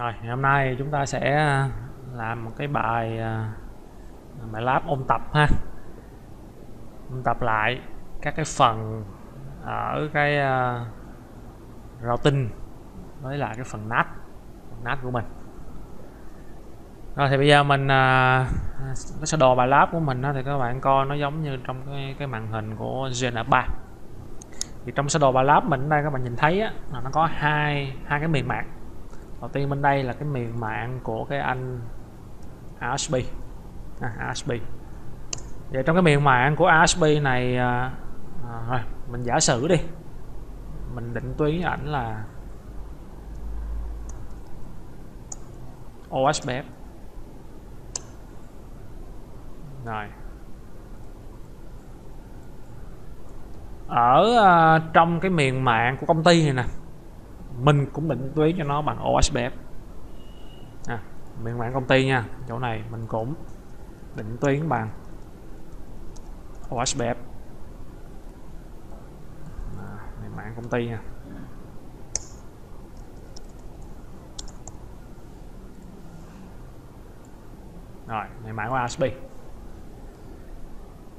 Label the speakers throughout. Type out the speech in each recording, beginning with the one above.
Speaker 1: Rồi, ngày hôm nay chúng ta sẽ à, làm một cái bài à, bài lab ôn tập ha. Ôn tập lại các cái phần ở cái à, uh, routing với lại cái phần NAT, NAT của mình. Rồi thì bây giờ mình uh, cái sơ đồ bài lab của mình đó, thì các bạn coi nó giống như trong cái cái màn hình của Gen 3 thì trong sơ đồ bài lab mình đây các bạn nhìn thấy á, là nó có hai hai cái miền mạng đầu tiên bên đây là cái miền mạng của cái anh ASP à, ASP vậy trong cái miền mạng của ASP này à, à, rồi mình giả sử đi. Mình định tuyến ảnh là OSPF rồi. Ở uh, trong cái miền mạng của công ty này nè mình cũng định tuyến cho nó bằng OSPF à, miền mạng công ty nha chỗ này mình cũng định tuyến bằng OSPF à, miền mạng công ty nha. Rồi miền mạng của ASP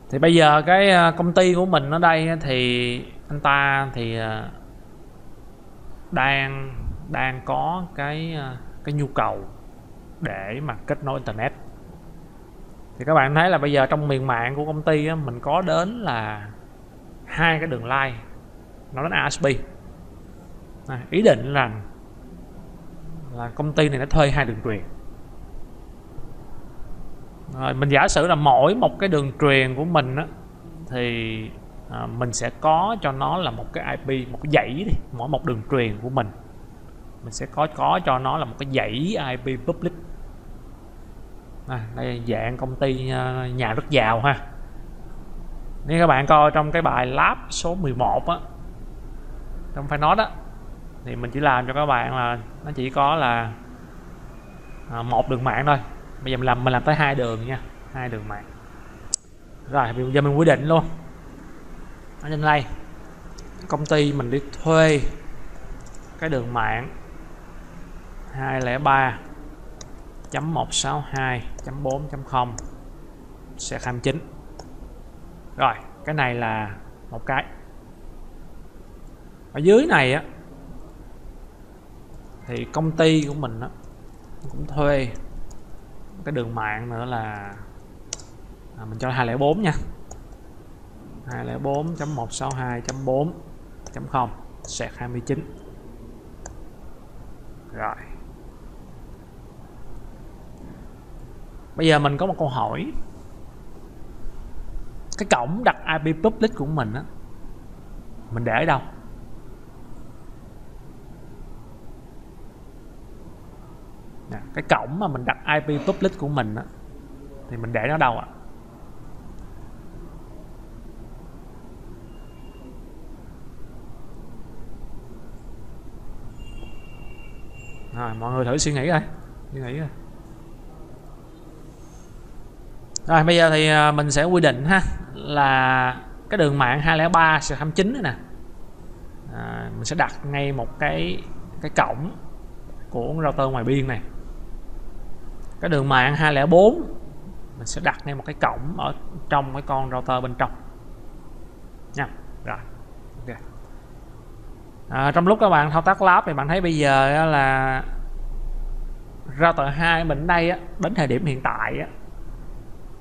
Speaker 1: thì bây giờ cái à, công ty của mình ở đây thì anh ta thì à, đang đang có cái ờ, cái nhu cầu để mà kết nối internet. Thì các bạn thấy là bây giờ trong miền mạng của công ty á, mình có đến là hai cái đường line. Nó đến ASP à, ý định rằng là công ty này nó thuê hai đường truyền. Rồi mình giả sử là mỗi một cái đường truyền của mình á, thì à, mình sẽ có cho nó là một cái IP một cái dãy đi mỗi một đường truyền của mình. Mình sẽ có có cho nó là một cái dãy IP public. À, đây dạng công ty à, nhà rất giàu ha. Nếu các bạn coi trong cái bài lab số 11 á trong phải nói đó thì mình chỉ làm cho các bạn là nó chỉ có là à, một đường mạng thôi. Bây giờ mình làm mình làm tới hai đường nha hai đường mạng. Rồi bây giờ mình quyết định luôn ở trên đây công ty mình đi thuê cái đường mạng 203.162.4.0 sẽ 29 rồi cái này là một cái. Ở dưới này á thì công ty của mình á cũng thuê cái đường mạng nữa là à, mình cho 204 nha. 204.162.4.0 sạc 29 rồi. Bây giờ mình có một câu hỏi. Cái cổng đặt IP public của mình á mình để ở đâu? Nè, cái cổng mà mình đặt IP public của mình á thì mình để nó đâu ạ? à? Rồi mọi người thử suy nghĩ coi. Suy nghĩ coi. Rồi bây giờ thì à, mình sẽ quy định ha là cái đường mạng 203 sẽ 29 này nè. À, mình sẽ đặt ngay một cái cái cổng của router ngoài biên này. Cái đường mạng 204 mình sẽ đặt ngay một cái cổng ở trong cái con router bên trong. Nha rồi à, trong lúc các bạn thao tác lab thì bạn thấy bây giờ là router 2 mình đây á, đến thời điểm hiện tại á,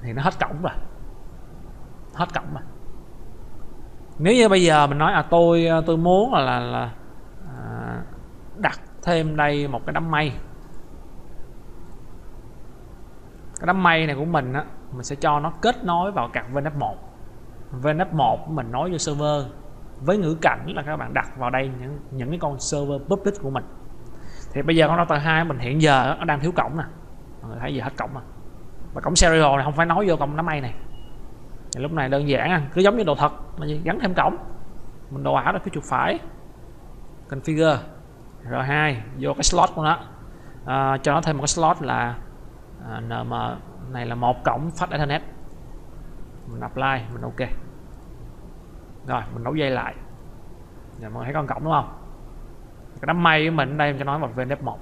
Speaker 1: thì nó hết cổng rồi. Hết cổng rồi. Nếu như bây giờ mình nói à tôi à, tôi muốn là là, là à, đặt thêm đây một cái đám mây. Cái đám mây này của mình á mình sẽ cho nó kết nối vào cặp VNF 1 VNF 1 mình nói vô server với ngữ cảnh là các bạn đặt vào đây những những cái con server public của mình. Thì bây giờ con router 2 mình hiện giờ nó đang thiếu cổng nè. Mọi người thấy giờ hết cổng mà và cổng serial này không phải nói vô cổng đám mây này. Thì lúc này đơn giản à, cứ giống như đồ thật mà gắn thêm cổng. Mình đồ ảo là cái chuột phải. Configure. R2 vô cái slot của nó. À, cho nó thêm một cái slot là à, nm này là một cổng phát ethernet. Mình apply mình ok rồi, mình nối dây lại. Giờ mọi người thấy con cổng đúng không? Cái đám mây của mình đây em cho nói một về nếp một.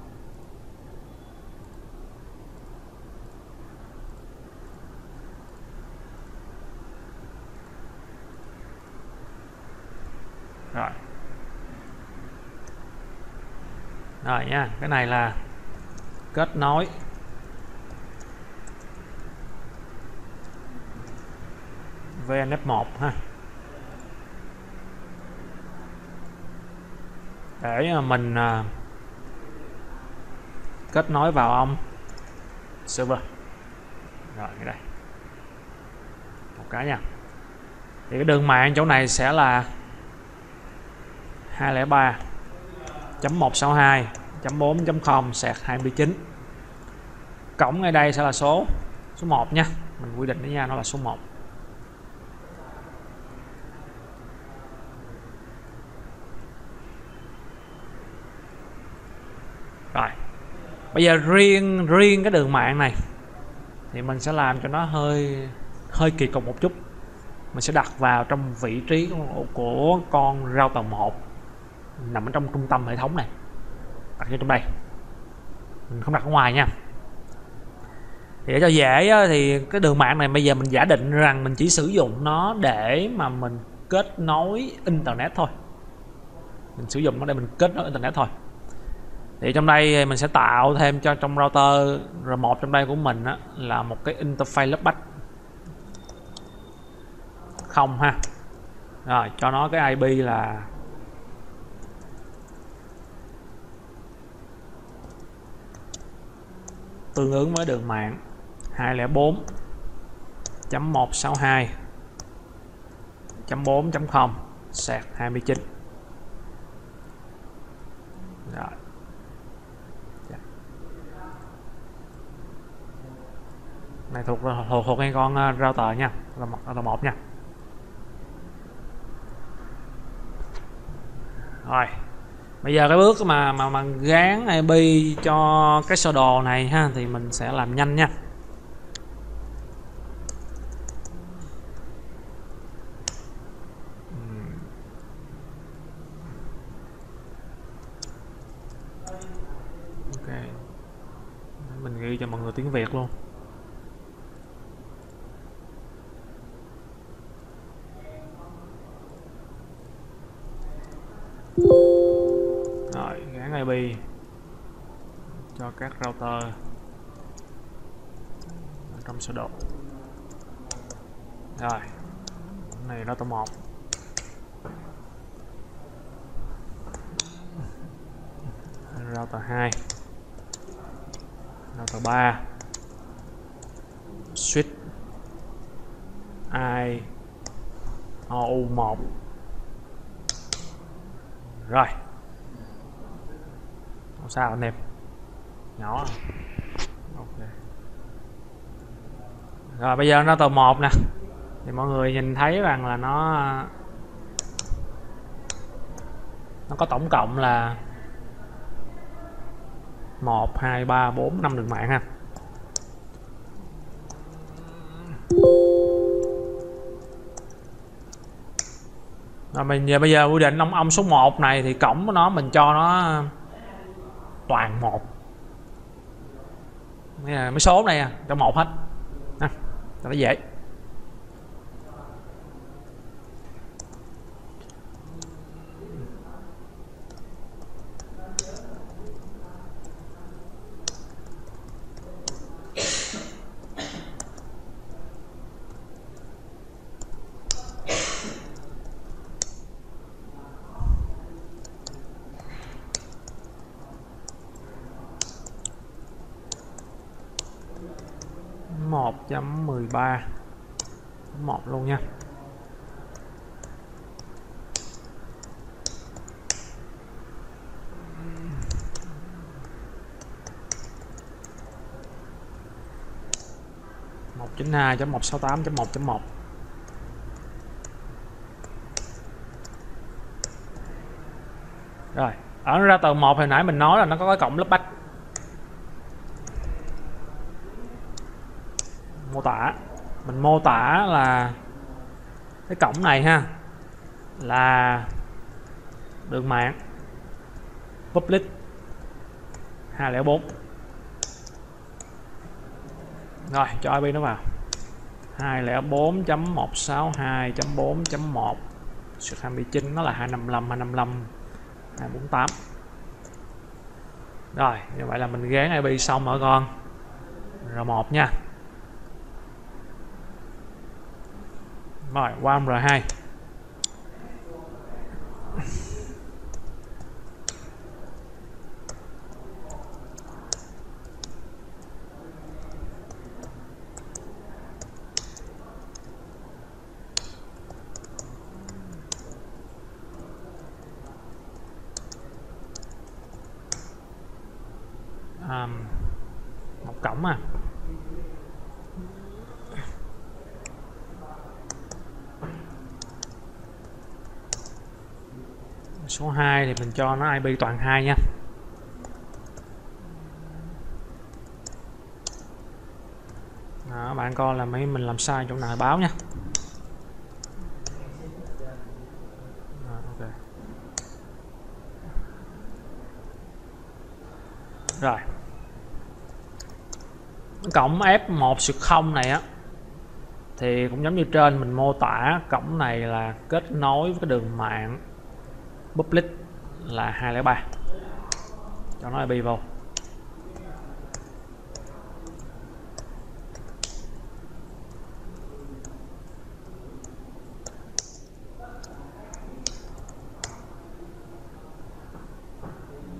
Speaker 1: Rồi. Rồi nha, cái này là kết nối. VNF1 ha. Để à, mình à, kết nối vào ông server. Rồi, đây. Một cái nha. Thì cái đường mạng chỗ này sẽ là 203.162.4.0 sạc 29 cổng ngay đây sẽ là số số 1 nha. Mình quy định đấy nha nó là số 1 rồi bây giờ riêng riêng cái đường mạng này thì mình sẽ làm cho nó hơi hơi kỳ cục một chút. Mình sẽ đặt vào trong vị trí của con rau router 1 nằm ở trong trung tâm hệ thống này. Đặt vô trong đây. Mình không đặt ở ngoài nha. Thì để cho dễ thì cái đường mạng này bây giờ mình giả định rằng mình chỉ sử dụng nó để mà mình kết nối internet thôi. Mình sử dụng nó để mình kết nối internet thôi thì trong đây mình sẽ tạo thêm cho trong router R1 trong đây của mình á, là một cái interface lắp bách không ha. Rồi cho nó cái IP là tương ứng với đường mạng 204.162.4.0 sạc 29 rồi. Này thuộc thuộc, thuộc ngay con uh, router nha. Là một là một nha. Rồi. Bây giờ cái bước mà mà mà gán IP cho cái sơ đồ này ha thì mình sẽ làm nhanh nha. Ok. Mình ghi cho mọi người tiếng việt luôn. IP cho các router. Ở trong sơ đồ. Rồi. Này router một, router 2 router 3 switch. I. OU1 rồi không sao anh em? Nhỏ. Okay. rồi, bây giờ nó tờ một nè. Thì mọi người nhìn thấy rằng là nó nó có tổng cộng là một, hai, ba, bốn, năm đường mạng ha. Rồi mình giờ, bây giờ quy định ông ông số 1 này thì cổng của nó mình cho nó toàn một. Mấy số này à, cho một hết. Ha cho nó dễ. 3 1 luôn nha. Một chín hai chấm một sáu tám chấm một chấm một. Rồi, ở ra từ một hồi nãy mình nói là nó có cái cộng lớp bách mình mô tả là cái cổng này ha, là đường mạng public 204 rồi, cho IP nó vào. 204.162.4.1 Swift 29 nó là 255 255 248 rồi, như vậy là mình gán IP xong rồi con. R1 nha. Rồi qua R2 um, một cổng à số 2 thì mình cho nó IP toàn 2 nha. Đó, bạn coi là mấy mình làm sai chỗ nào báo nha. Đó, okay. rồi. Cổng F1 sự không này á thì cũng giống như trên mình mô tả cổng này là kết nối với cái đường mạng public là 203 cho nó IP vô.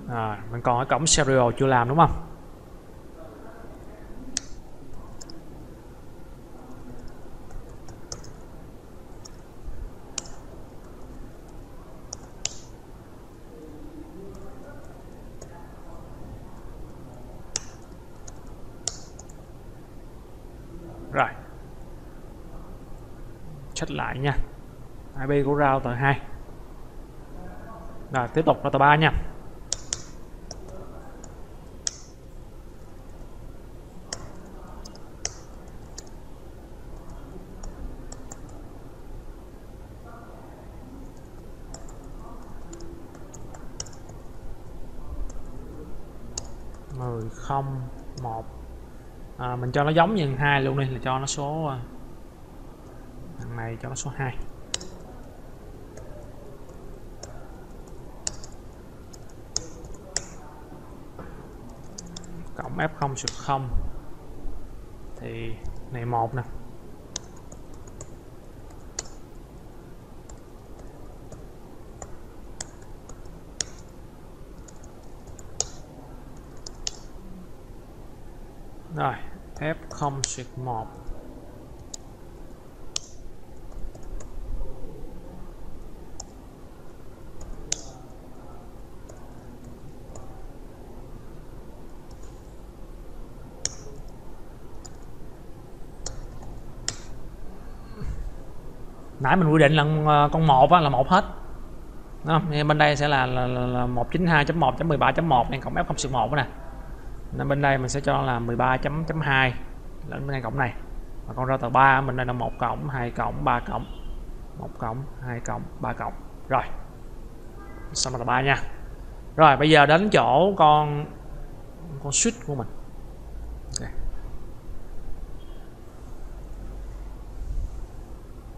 Speaker 1: À, mình còn cái cổng serial chưa làm đúng không rồi check lại nha IP của tầng 2 rồi tiếp tục router 3 nha. Mười không một. À, mình cho nó giống như hai luôn đi là cho nó số à, thằng này cho nó số 2 cộng F0 sụt 0 thì này một nè. Rồi F0 trừ 1 nãy mình quy định là ờ, con một là một hết. Đúng không? Thì bên đây sẽ là, là, là, là 192.1.13.1 này cộng F0 sự 1 nè. Nên bên đây mình sẽ cho là 13.2 lẫn bên ngay cổng này. Và con ra tờ 3 mình đây là một cộng hai cộng ba cộng. Một cộng hai cộng ba cộng. Rồi. Xong là 3 nha. Rồi bây giờ đến chỗ con con switch của mình.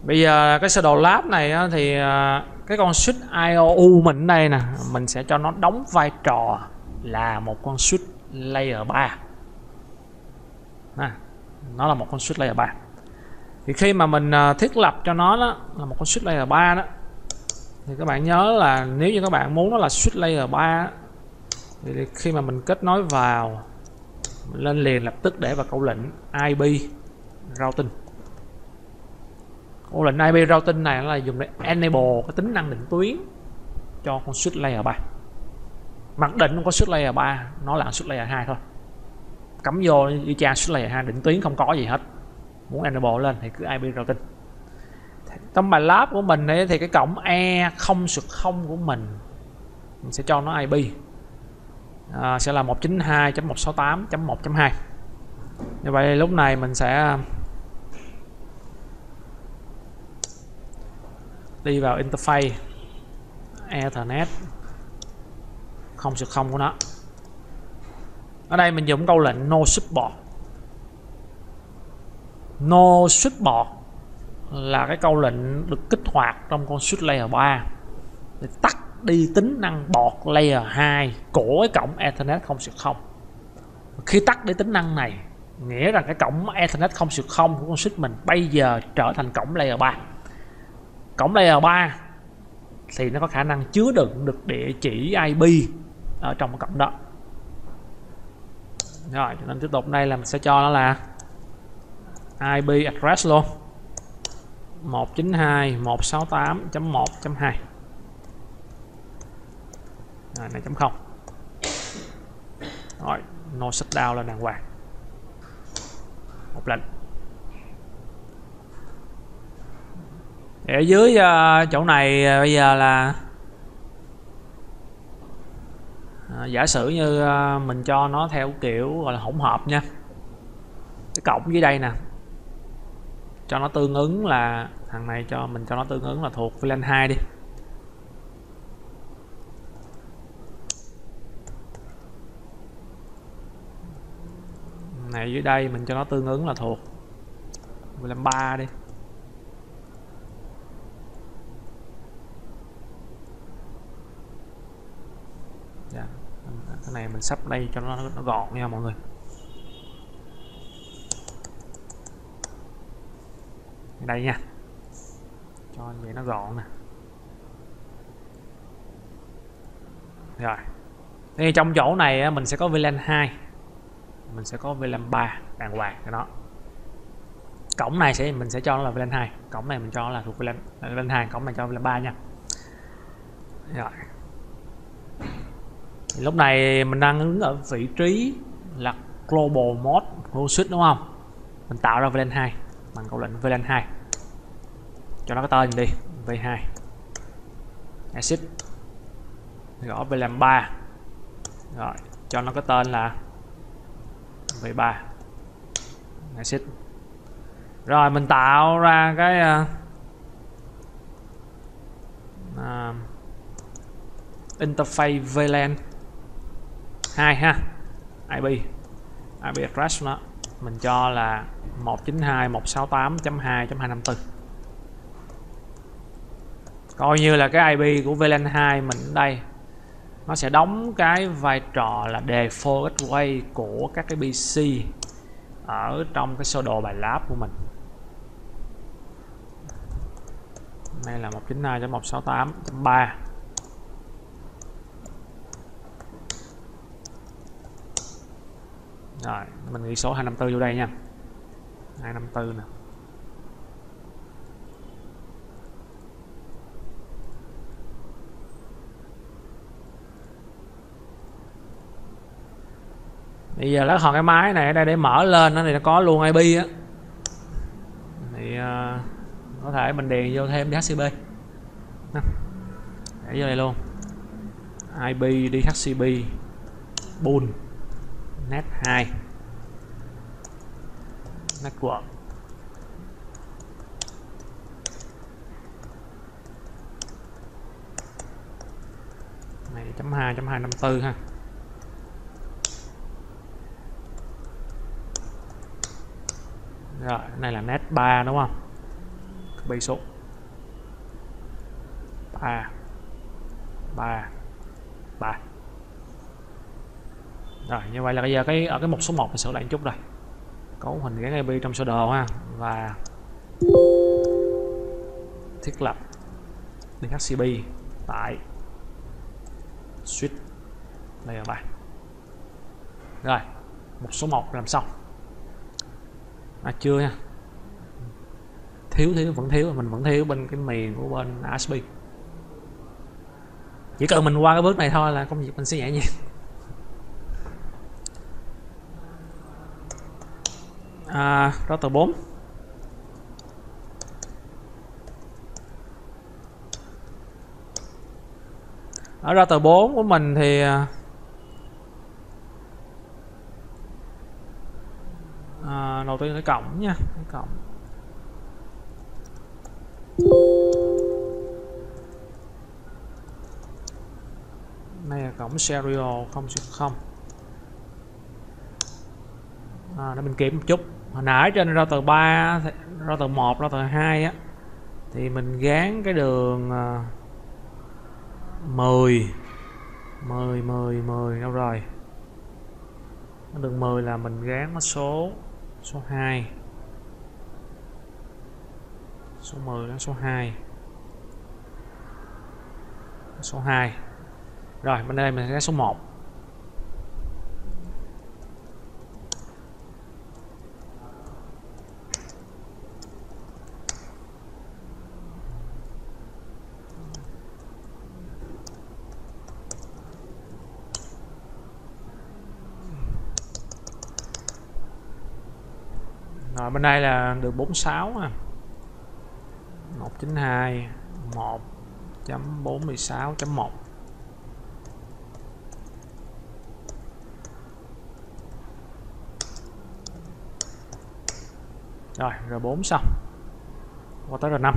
Speaker 1: Bây giờ cái sơ đồ lab này á, thì à, cái con switch IOU mình đây nè mình sẽ cho nó đóng vai trò là một con switch layer 3 à, nó là một con switch layer 3 thì khi mà mình à, thiết lập cho nó đó, là một con switch layer 3 đó thì các bạn nhớ là nếu như các bạn muốn nó là switch layer 3 thì khi mà mình kết nối vào mình lên liền lập tức để vào câu lệnh IP routing câu lệnh IP routing này là dùng để enable cái tính năng định tuyến cho con switch layer 3 mặc định không có switch layer 3 nó là switch layer 2 thôi. Cắm vô đi tra switch layer 2 định tuyến không có gì hết. Muốn enable lên thì cứ IP routing. Trong bài lab của mình ấy, thì cái cổng e 0 0 của mình mình sẽ cho nó IP à, sẽ là 192.168.1.2 như vậy lúc này mình sẽ đi vào interface, Ethernet. Không sự không của nó. Ở đây mình dùng câu lệnh no support no support là cái câu lệnh được kích hoạt trong con switch layer 3 để tắt đi tính năng bọt layer 2 của cái cổng Ethernet 0.0 khi tắt đi tính năng này, nghĩa rằng cái cổng Ethernet 0.0 của con switch mình bây giờ trở thành cổng layer 3 cổng layer 3 thì nó có khả năng chứa đựng được địa chỉ IP ở trong cổng đó. Rồi, cho nên tiếp tục đây là mình sẽ cho nó là IP address luôn. 192.168.1.2 rồi, này chấm không. Rồi, no shutdown là đàng hoàng. Một lệnh. Ở dưới uh, chỗ này uh, bây giờ là uh, giả sử như uh, mình cho nó theo kiểu gọi là hỗn hợp nha. Cái cộng dưới đây nè. Cho nó tương ứng là thằng này cho mình cho nó tương ứng là thuộc VLAN 2 đi. Này dưới đây mình cho nó tương ứng là thuộc VLAN 3 đi. Cái này mình sắp đây cho nó, nó gọn nha mọi người. Đây nha. Cho vậy nó gọn nè. Rồi. Thì trong chỗ này mình sẽ có VLAN 2 mình sẽ có VLAN 3 đàng hoàng cái đó cổng này sẽ mình sẽ cho nó là VLAN 2 cổng này mình cho là thuộc VLAN, VLAN 2 cổng này cho VLAN 3 nha. Rồi lúc này mình đang đứng ở vị trí là global mode của switch đúng không? Mình tạo ra VLAN 2 bằng câu lệnh VLAN 2 cho nó cái tên đi V2 exit. Gõ VLAN 3 rồi cho nó cái tên là V3 exit. Rồi mình tạo ra cái uh, uh, interface VLAN 2 ha. IP IP address nó mình cho là 192.168.2.254 coi như là cái IP của VLAN 2 mình ở đây, nó sẽ đóng cái vai trò là default gateway của các cái PC ở trong cái sơ đồ bài lab của mình. Đây là 192.168.3 rồi mình ghi số 254 vô đây nha. 254 nè. Bây giờ lấy hòn cái máy này ở đây để mở lên nó thì nó có luôn IP á. Thì uh, có thể mình điền vô thêm DHCP để vô đây luôn. IP DHCP pool net 2 network này chấm hai chấm hai năm tư ha. Rồi này là net 3 đúng không? Copy số. 3 3 3 rồi, như vậy là bây giờ cái, ở cái mục số 1 mình sửa lại một chút rồi. Cấu hình gắn IP trong sơ đồ ha, và thiết lập DHCP tại switch layer 3 rồi một số 1 làm xong. À chưa nha. Thiếu thiếu, vẫn thiếu, mình vẫn thiếu bên cái miền của bên ASP chỉ cần mình qua cái bước này thôi là công việc mình sẽ nhẹ nhàng à, router 4 ở router 4 của mình thì à, à, đầu tiên cái cổng nha cái cổng. Này là cổng serial 0.0 à, để mình kiếm một chút hồi nãy trên router 3 router 1 router 2 á, thì mình gán cái đường 10 10 10 10 đâu rồi? Đường 10 là mình gán nó số số 2 số 10 gắn số 2 số 2 rồi, bên đây mình sẽ số 1 Rồi bên đây là được 46 à. 192 1.46.1 Rồi, R4 xong. Qua tới R5.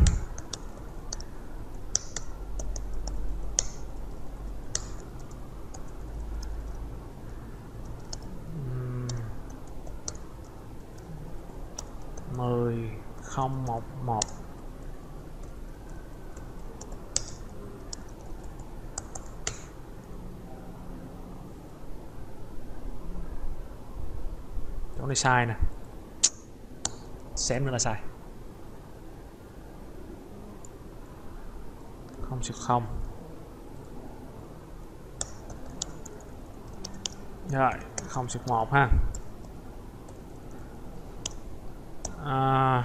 Speaker 1: mười không một một chỗ sai nè. Xem nữa là sai. Không sự không. Rồi không sự một ha. À,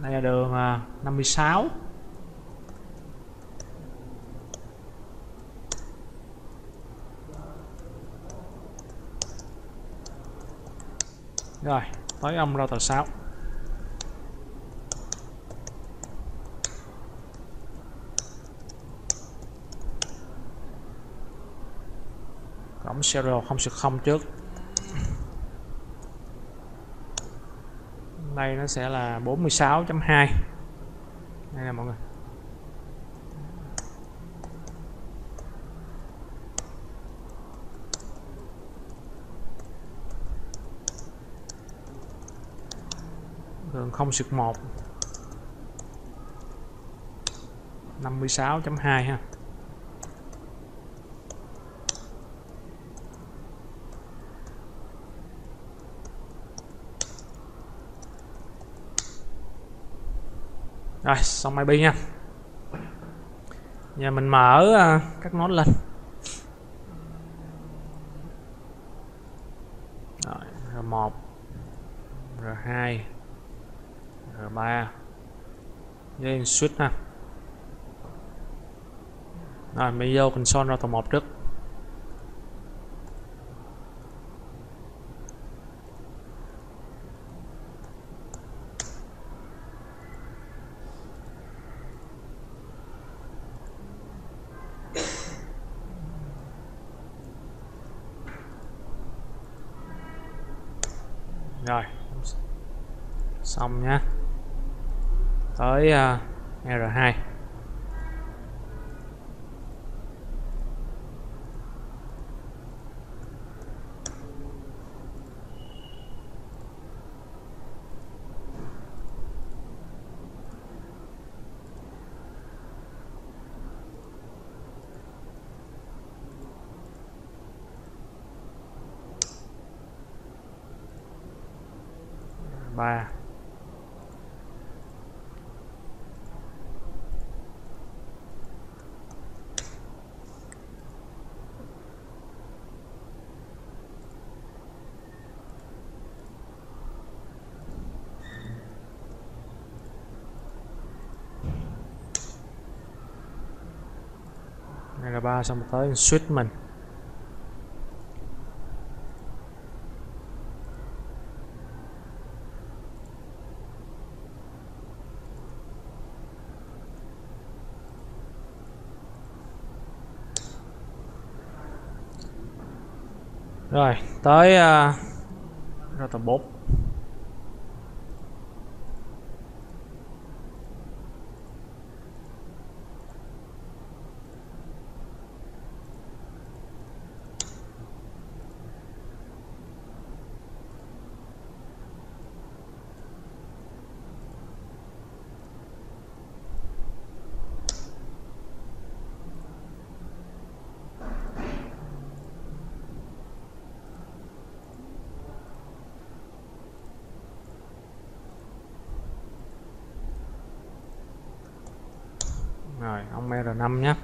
Speaker 1: đây là đường à, 56 mươi rồi tới ông router 6 cổng serial không sự không trước. Đây nó sẽ là 46.2 đây là mọi người. 0 sực 1 56.2 ha. Rồi, xong IP nha. Giờ mình mở à, các nốt lên. Rồi R1 R2 R3 với switch ha. Rồi, mình vô console ra router 1 trước. Rồi, xong nhá tới ờ, uh, R2 ba này là xong tới switch mình. Rồi tới uh, router 4 rồi ông R5 nhé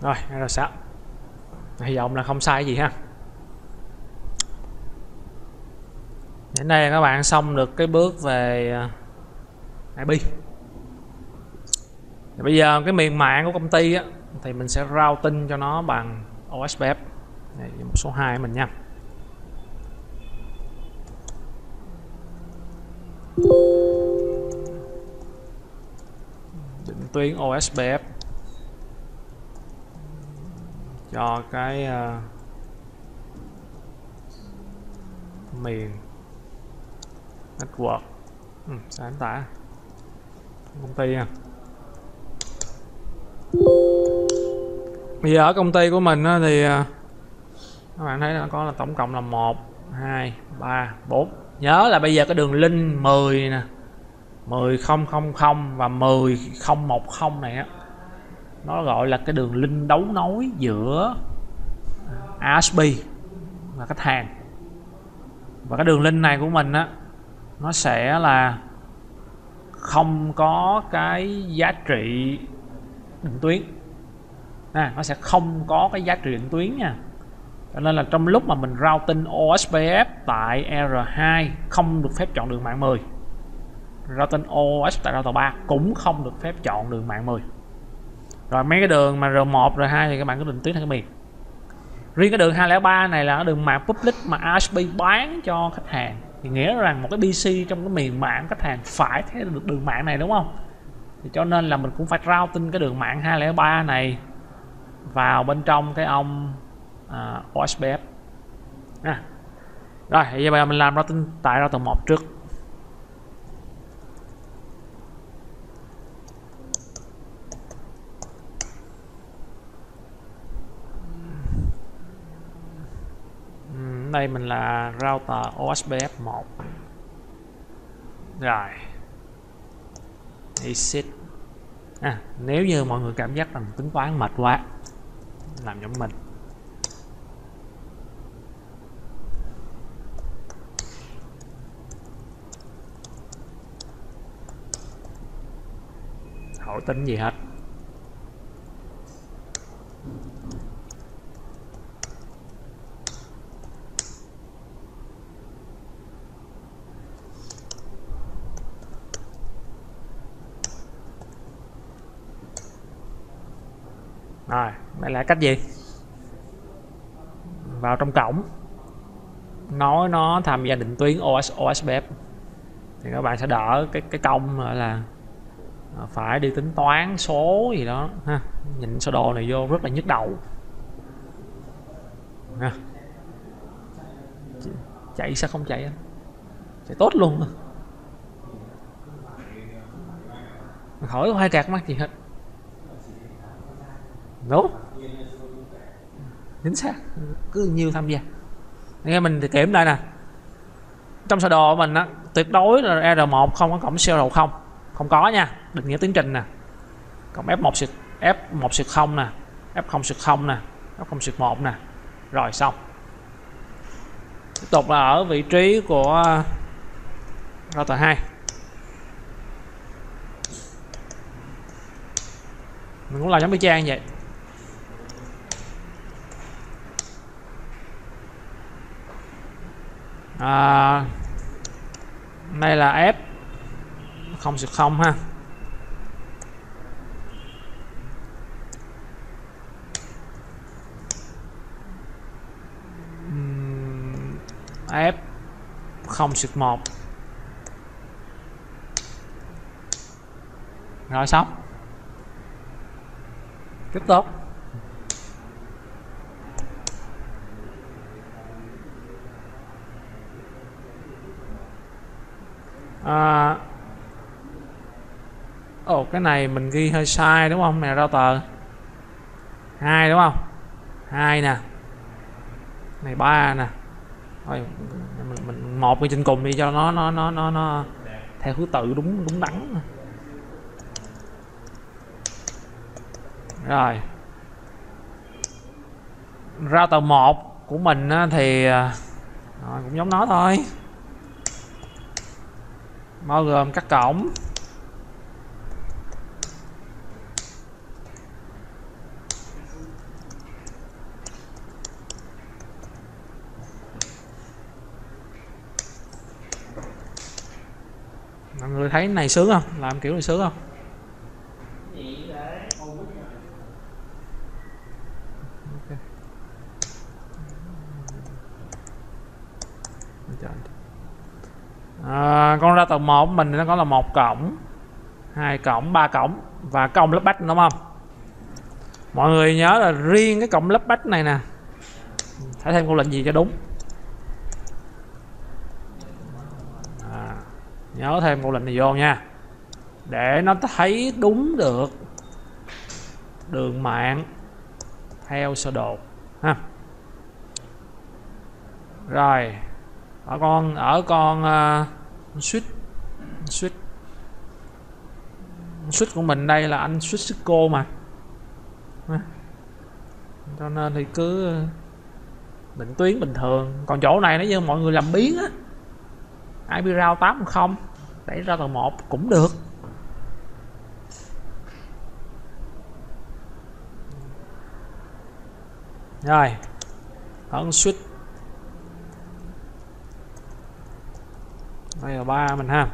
Speaker 1: rồi R6 hy vọng là không sai gì ha. Đến đây các bạn xong được cái bước về à, IP thì bây giờ cái miền mạng của công ty á, thì mình sẽ routing cho nó bằng OSPF này một số 2 mình nha. Định tuyến OSPF cho cái uh, miền network. Ừ, sáng tả. Công ty nha. Bây giờ ở công ty của mình á, thì ờ, các bạn thấy nó có là tổng cộng là 1 2 3 4 nhớ là bây giờ cái đường link 10 nè. 10000 và 10010 này á nó gọi là cái đường link đấu nối giữa à, ASP và khách hàng. Và cái đường link này của mình á nó sẽ là không có cái giá trị định tuyến. À, nó sẽ không có cái giá trị định tuyến nha. Cho nên là trong lúc mà mình routing OSPF tại R2 không được phép chọn đường mạng 10 routing OS tại router 3 cũng không được phép chọn đường mạng 10 rồi mấy cái đường mà R1 R2 thì các bạn cứ định tuyến theo cái miền riêng cái đường 203 này là đường mạng public mà ASP bán cho khách hàng. Thì nghĩa rằng một cái PC trong cái miền mạng khách hàng phải thấy được đường mạng này đúng không? Thì cho nên là mình cũng phải routing cái đường mạng 203 này vào bên trong cái ông à, OSPF à. rồi bây giờ mình làm routing tại router 1 trước. Đây mình là router OSPF 1 rồi. Exit. À, nếu như mọi người cảm giác rằng tính toán mệt quá làm giống mình. Hỏi tính gì hết. Rồi là cách gì? Vào trong cổng. Nói nó tham gia định tuyến OS OSBF thì các bạn sẽ đỡ cái cái công là à, phải đi tính toán số gì đó, ha. Nhìn sơ đồ này vô rất là nhức đầu. Ha. chạy sao không chạy chạy tốt luôn. Khỏi hai cạc mắt gì hết. Đúng chính xác. Cứ nhiều tham gia. Nghe mình thì kiểm lại nè. Trong sơ đồ của mình á, tuyệt đối là R1 không có cổng serial không. Không có nha định nghĩa tiến trình nè. Cộng F1 xịt F1 xịt 0 nè F0 xịt 0 nè F0 xịt 1 nè. Rồi xong. Tiếp tục là ở vị trí của uh, router 2 mình cũng làm giống y chang vậy. À, đây là f không sực không ha. F không sực một. Rồi xong. Tiếp tục. À, ồ cái này mình ghi hơi sai đúng không? Nè router hai đúng không? Hai nè. Này ba nè. Thôi mình, mình một cái trên cùng đi cho nó nó nó nó nó theo thứ tự đúng đúng đắn. Rồi. Router một của mình á, thì à, rồi, cũng giống nó thôi bao gồm các cổng. Mọi người thấy này sướng không? Làm kiểu này sướng không Ok à, con ra tầng 1 mình nó có là một cổng hai cổng ba cổng và cổng lớp bách đúng không? Mọi người nhớ là riêng cái cổng lớp bách này nè phải thêm câu lệnh gì cho đúng. À, nhớ thêm câu lệnh này vô nha. Để nó thấy đúng được đường mạng theo sơ đồ ha. Rồi ở con ở con uh, switch switch switch của mình đây là anh switch Cisco mà. Cho nên thì cứ ờ, định tuyến bình thường. Còn chỗ này nó như mọi người làm biến á IP tám 810 đẩy ra tầng 1 cũng được. Rồi ấn switch đây là ba mình ha.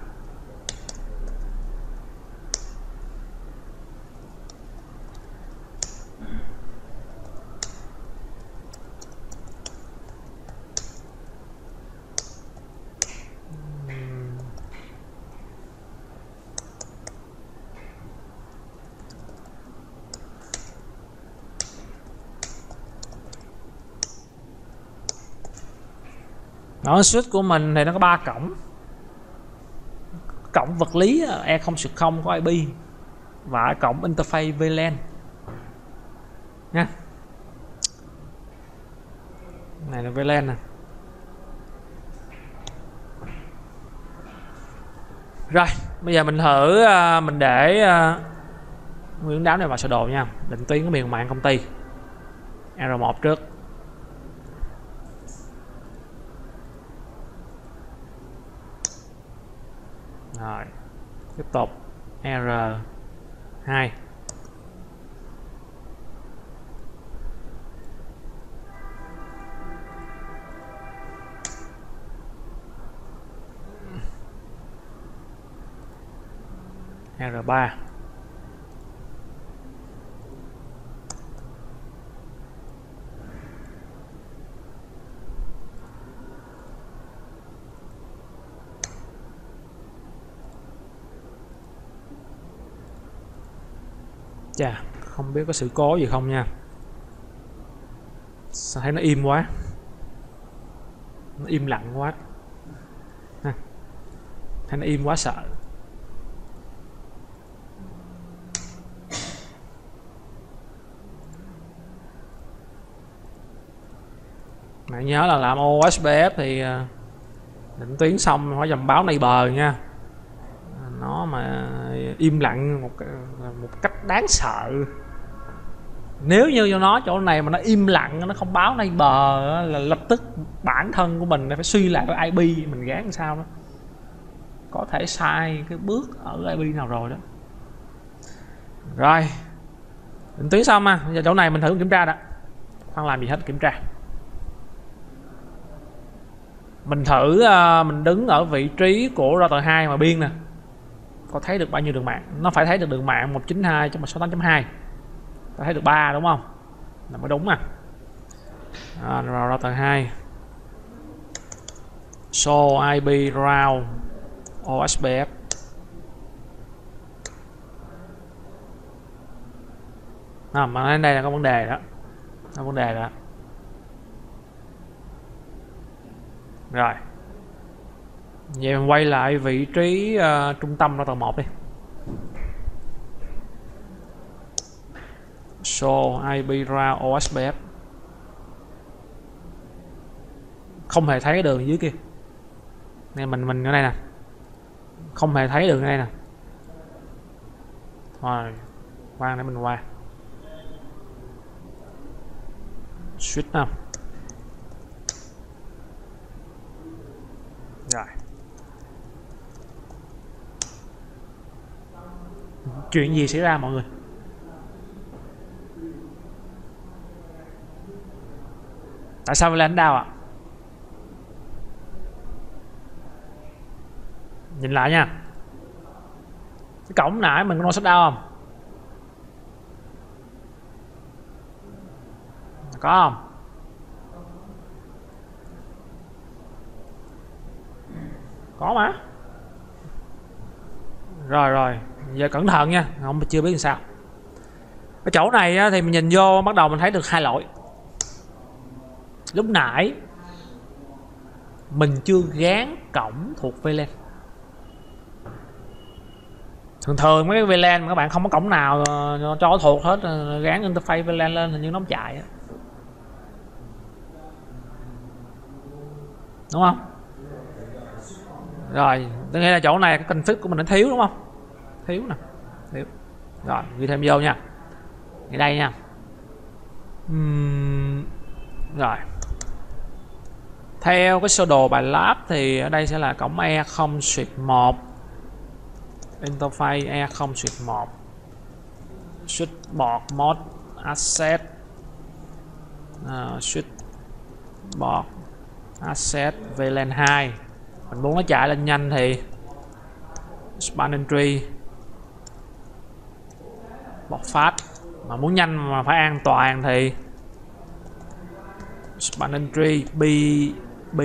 Speaker 1: Đó, switch của mình thì nó có ba cổng cổng vật lý E0 có IP và cổng interface VLAN nha. Này là VLAN nè. Rồi, bây giờ mình thử à, mình để à, nguyên đám này vào sơ đồ nha. Định tuyến cái miền mạng công ty. R1 trước rồi tiếp tục. R2 R3 Chà, không biết có sự cố gì không nha. Sao thấy nó im quá? Nó im lặng quá. Ha. Thấy nó im quá sợ. Mày nhớ là làm OSPF thì à, định tuyến xong phải dòng báo này bờ nha. Nó mà im lặng một một cách đáng sợ. Nếu như cho nó, chỗ này mà nó im lặng, nó không báo nay bờ, là lập tức bản thân của mình phải suy lại cái IP mình gán sao đó. Có thể sai cái bước ở IP nào rồi đó. Rồi. Định tuyến xong mà. Giờ chỗ này mình thử kiểm tra đã. Không làm gì hết, kiểm tra. Mình thử ờ, mình đứng ở vị trí của router 2 mà biên nè có thấy được bao nhiêu đường mạng? Nó phải thấy được đường mạng 192.68.2 ta thấy được 3 đúng không? Là mới đúng à, à rồi tầng 2 so IP round OSPF à, mà đến đây là có vấn đề đó. Có vấn đề đó. Rồi vậy mình quay lại vị trí uh, trung tâm router 1 đi. So IP ra OSPF không hề thấy cái đường dưới kia. Nên mình mình ở đây nè. Không hề thấy đường ở đây nè. Rồi qua để mình qua. Switch nào. Rồi. Chuyện gì xảy ra mọi người? Tại sao lên đau ạ? À? nhìn lại nha. Cái cổng nãy mình có nói sách đau không? Có không? Có mà. Rồi rồi giờ cẩn thận nha không chưa biết làm sao. Cái chỗ này á, thì mình nhìn vô bắt đầu mình thấy được hai lỗi. Lúc nãy mình chưa gán cổng thuộc VLAN. Thường thường mấy cái VLAN các bạn không có cổng nào ờ, cho thuộc hết ờ, gán interface VLAN lên hình như nó không chạy đúng không? Rồi tức nghĩa là chỗ này cái config của mình nó thiếu đúng không? Thiếu nè. Thiếu. Rồi ghi thêm vô nha. Ở đây nha. Uhm, rồi. Theo cái sơ đồ bài lab thì ở đây sẽ là cổng E0 switch 1 interface E0 switch 1 switchboard mode asset uh, switchboard asset VLAN 2 mình muốn nó chạy lên nhanh thì span entry bộc phát. Mà muốn nhanh mà phải an toàn thì span entry b b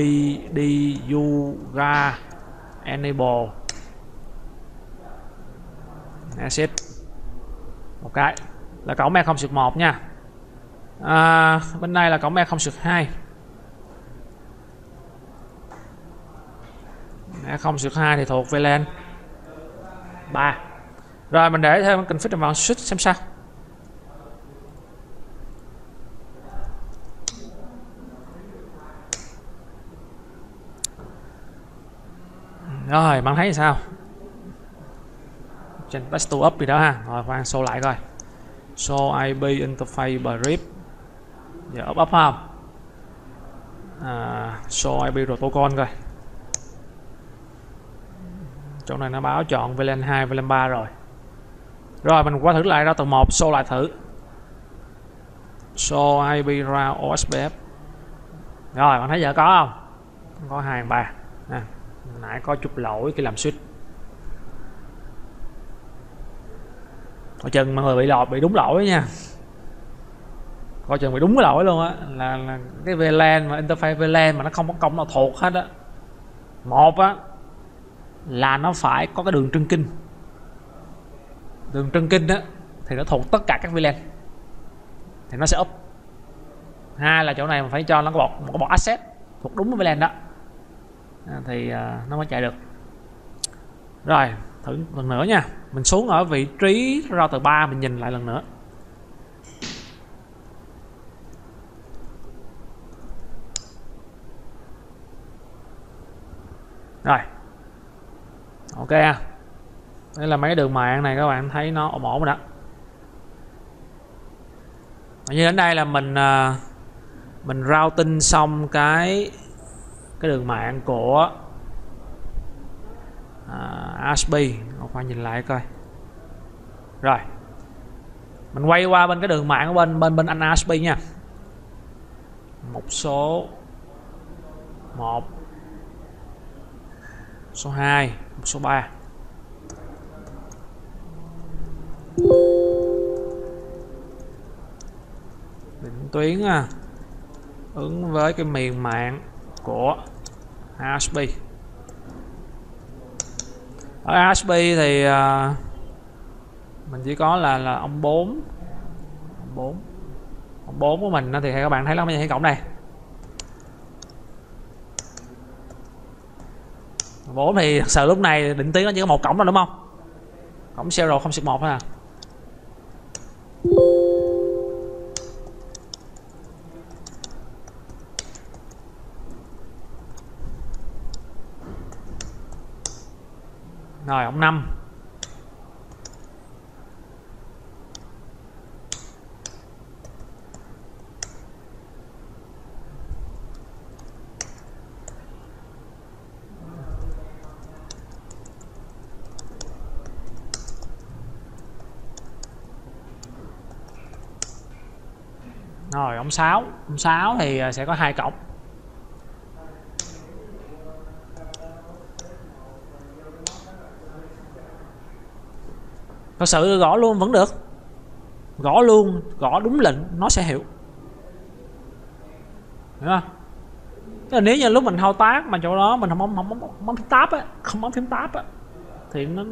Speaker 1: d u ga enable. Exit một cái. Là cổng e không sượt một nha. À, bên đây là cổng e không sượt hai. E không sượt hai thì thuộc về lên ba rồi mình để thêm config vào switch xem sao. Rồi bạn thấy sao? Trên pass to up gì đó ha. Rồi khoan show lại coi. Show IP interface brief giờ up up không? À, show IP protocol coi. Chỗ này nó báo chọn VLAN 2 VLAN 3 rồi rồi mình qua thử lại ra tầng 1 show lại thử. Show IP ra OSPF rồi bạn thấy giờ có không? Có hai ba. Nè nãy có chút lỗi khi làm switch coi chừng mọi người bị lọt bị đúng lỗi nha. Coi chừng bị đúng cái lỗi luôn á là, là cái VLAN mà interface VLAN mà nó không có công nào thuộc hết á. Một á là nó phải có cái đường trưng kinh đường trân kinh á thì nó thuộc tất cả các VLAN thì nó sẽ up. Hai là chỗ này mình phải cho nó có bọt một cái bọc asset thuộc đúng với VLAN đó. À, thì uh, nó mới chạy được. Rồi thử lần nữa nha. Mình xuống ở vị trí router 3 mình nhìn lại lần nữa. Rồi. Ok đây là mấy đường mạng này các bạn thấy nó ổn ổn rồi đó. Như đến đây là mình mình mình routing xong cái cái đường mạng của à, uh, ASP khoan nhìn lại coi. Rồi. Mình quay qua bên cái đường mạng bên bên bên anh ASP nha. Một số một số 2 một số 3 định tuyến à, ứng với cái miền mạng của ASP ở ASP thì uh, mình chỉ có là là ông 4 ông 4 ông 4 của mình thì các bạn thấy nó mới thấy cổng này 4 thì thật sự lúc này định tiến nó chỉ có một cổng thôi đúng không? Cổng zero không một thôi à. Rồi ông năm. Rồi ông 6 ông 6 thì à, sẽ có hai cổng. Thật sự gõ luôn vẫn được. Gõ luôn, gõ đúng lệnh, nó sẽ hiểu. Hiểu không? Chứ nếu như lúc mình thao tác mà chỗ đó mình không không không không bấm phím tab á, không bấm phím tab á, thì nó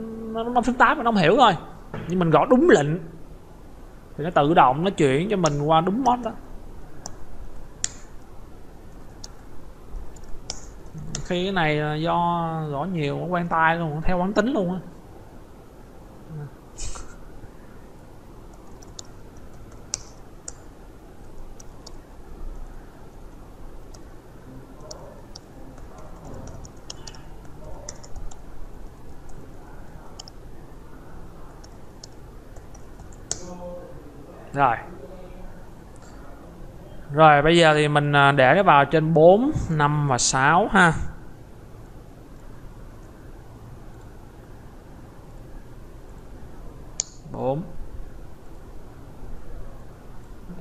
Speaker 1: nó bấm phím tab nó không hiểu thôi. Nhưng mình gõ đúng lệnh, thì nó tự động nó chuyển cho mình qua đúng mod đó. Khi cái này do gõ nhiều quen tay luôn, theo quán tính luôn á. Rồi. Rồi, bây giờ thì mình à, để nó vào trên 4 5 và 6 ha. Bốn.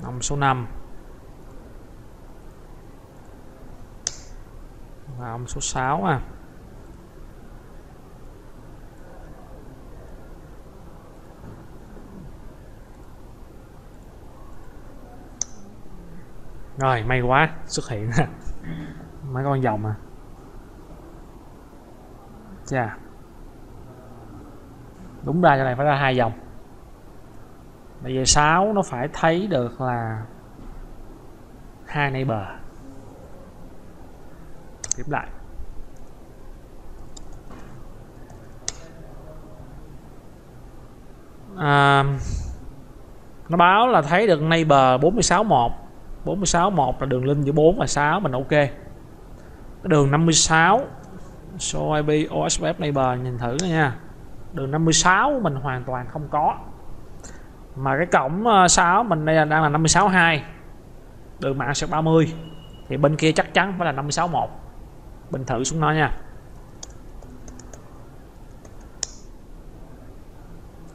Speaker 1: Ông số 5 và ông số 6 à rồi may quá xuất hiện. Mấy con dòng à? Chà. Đúng ra cho này phải ra hai dòng. Bây giờ 6 nó phải thấy được là hai neighbor. Tiếp lại. À, nó báo là thấy được neighbor 461 46 1 là đường link giữa 4 và 6 mình ok. Cái đường 56 show IP OSPF neighbor, nhìn thử nha. Đường 56 mình hoàn toàn không có. Mà cái cổng ờ, 6 mình đây là đang là 56 2 đường mạng sẽ 30 thì bên kia chắc chắn phải là 56 1 bình thử xuống nó nha.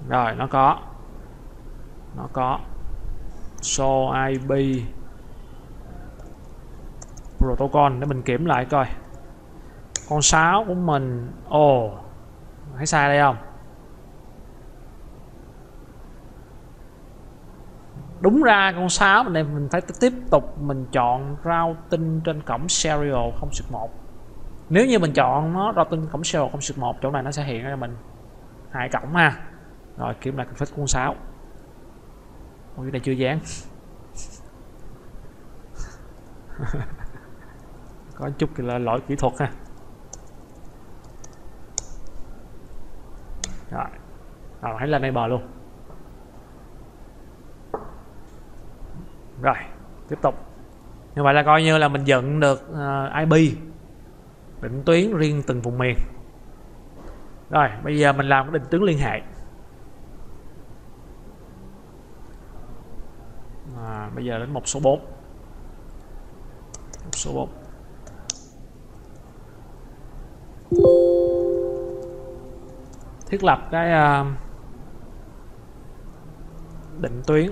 Speaker 1: Rồi, nó có. Nó có. Show IP protocol để mình kiểm lại coi. Con 6 của mình ồ oh, thấy sai đây không? Đúng ra con 6 mình đây mình phải tiếp tục mình chọn routing trên cổng serial 0.1 nếu như mình chọn nó routing cổng serial 0.1 chỗ này nó sẽ hiện ra mình. Hai cổng ha. Rồi kiểm lại config con 6 ôi này chưa dán. có chút là lỗi kỹ thuật ha. Rồi. À, hãy lên đây bờ luôn. Rồi tiếp tục. Như vậy là coi như là mình dựng được ờ, uh, IP định tuyến riêng từng vùng miền. Rồi bây giờ mình làm cái định tuyến liên hệ. À, bây giờ đến một số 4 một số 4 thiết lập cái uh, định tuyến.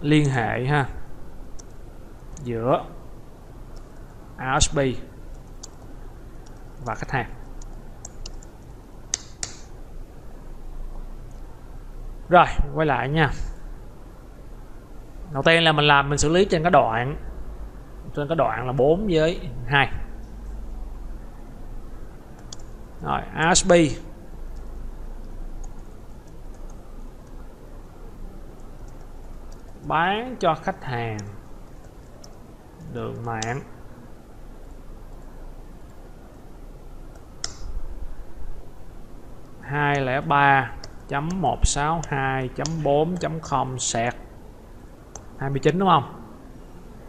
Speaker 1: Liên hệ ha giữa RSP và khách hàng. Rồi quay lại nha. Đầu tiên là mình làm mình xử lý trên cái đoạn trên cái đoạn là 4 với 2 rồi ASP bán cho khách hàng đường mạng. Hai lẻ ba chấm một sáu hai chấm bốn chấm không sẹt hai mươi chín đúng không?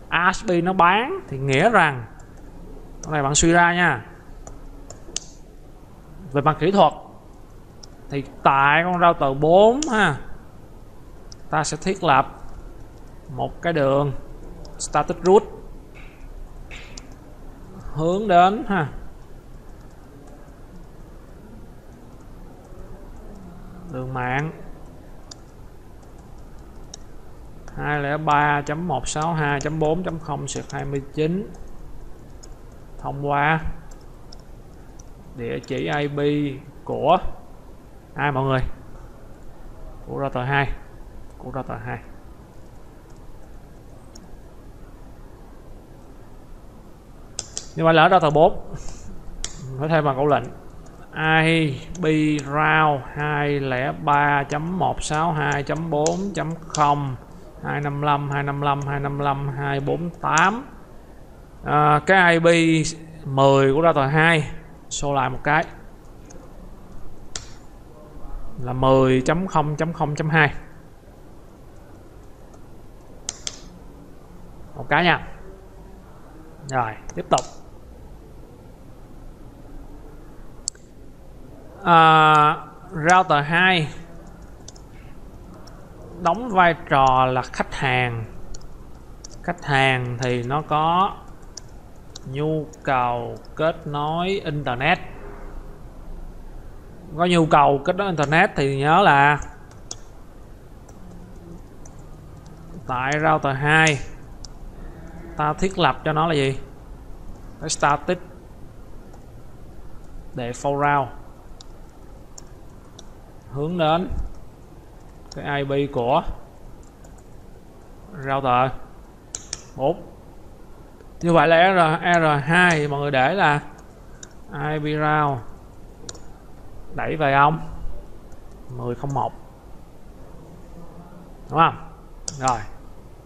Speaker 1: ASP nó bán thì nghĩa rằng, cái này bạn suy ra nha. Về mặt kỹ thuật thì tại con rau tờ 4 ha, ta sẽ thiết lập một cái đường static root hướng đến ha. Đường mạng. 203.162.4.0 29 thông qua địa chỉ IP của ai mọi người, của router 2 của router 2 nhưng mà lỡ router 4 phải thêm bằng câu lệnh IP route 203.162.4.0 255 255 255 248 à, cái IP 10 của router 2 số lại một cái. Là 10.0.0.2 một cái nha. Rồi tiếp tục. À, router 2 đóng vai trò là khách hàng. Khách hàng thì nó có nhu cầu kết nối internet. Có nhu cầu kết nối internet thì nhớ là tại router 2 ta thiết lập cho nó là gì? Cái static default route. Hướng đến cái IP của? Router 4 như vậy là R, R2 mọi người để là IP route đẩy về ông. 1001 đúng không? Rồi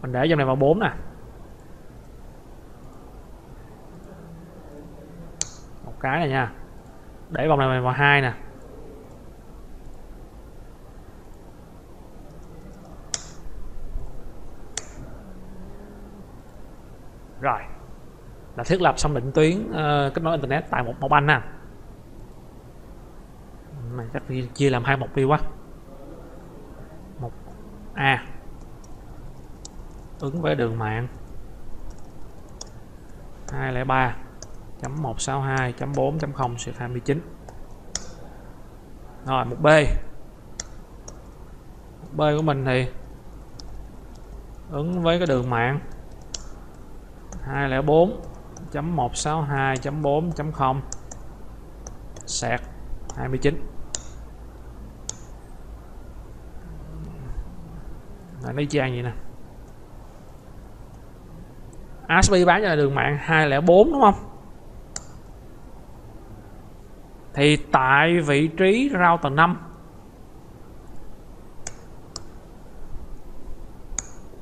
Speaker 1: mình để trong này vào 4 nè. Một cái này nha. Để vòng này vào hai nè. Rồi. Là thiết lập xong định tuyến uh, kết nối internet tại một một anh nè này chắc chia làm hai mục đi quá. Một a. Ứng với đường mạng. 203.162.4.0/29 rồi một B. Một B của mình thì ứng với cái đường mạng. 204.162.4.0 sạc 29 là lấy trang vậy nè? ASP bán cho là đường mạng 204 đúng không? Thì tại vị trí router 5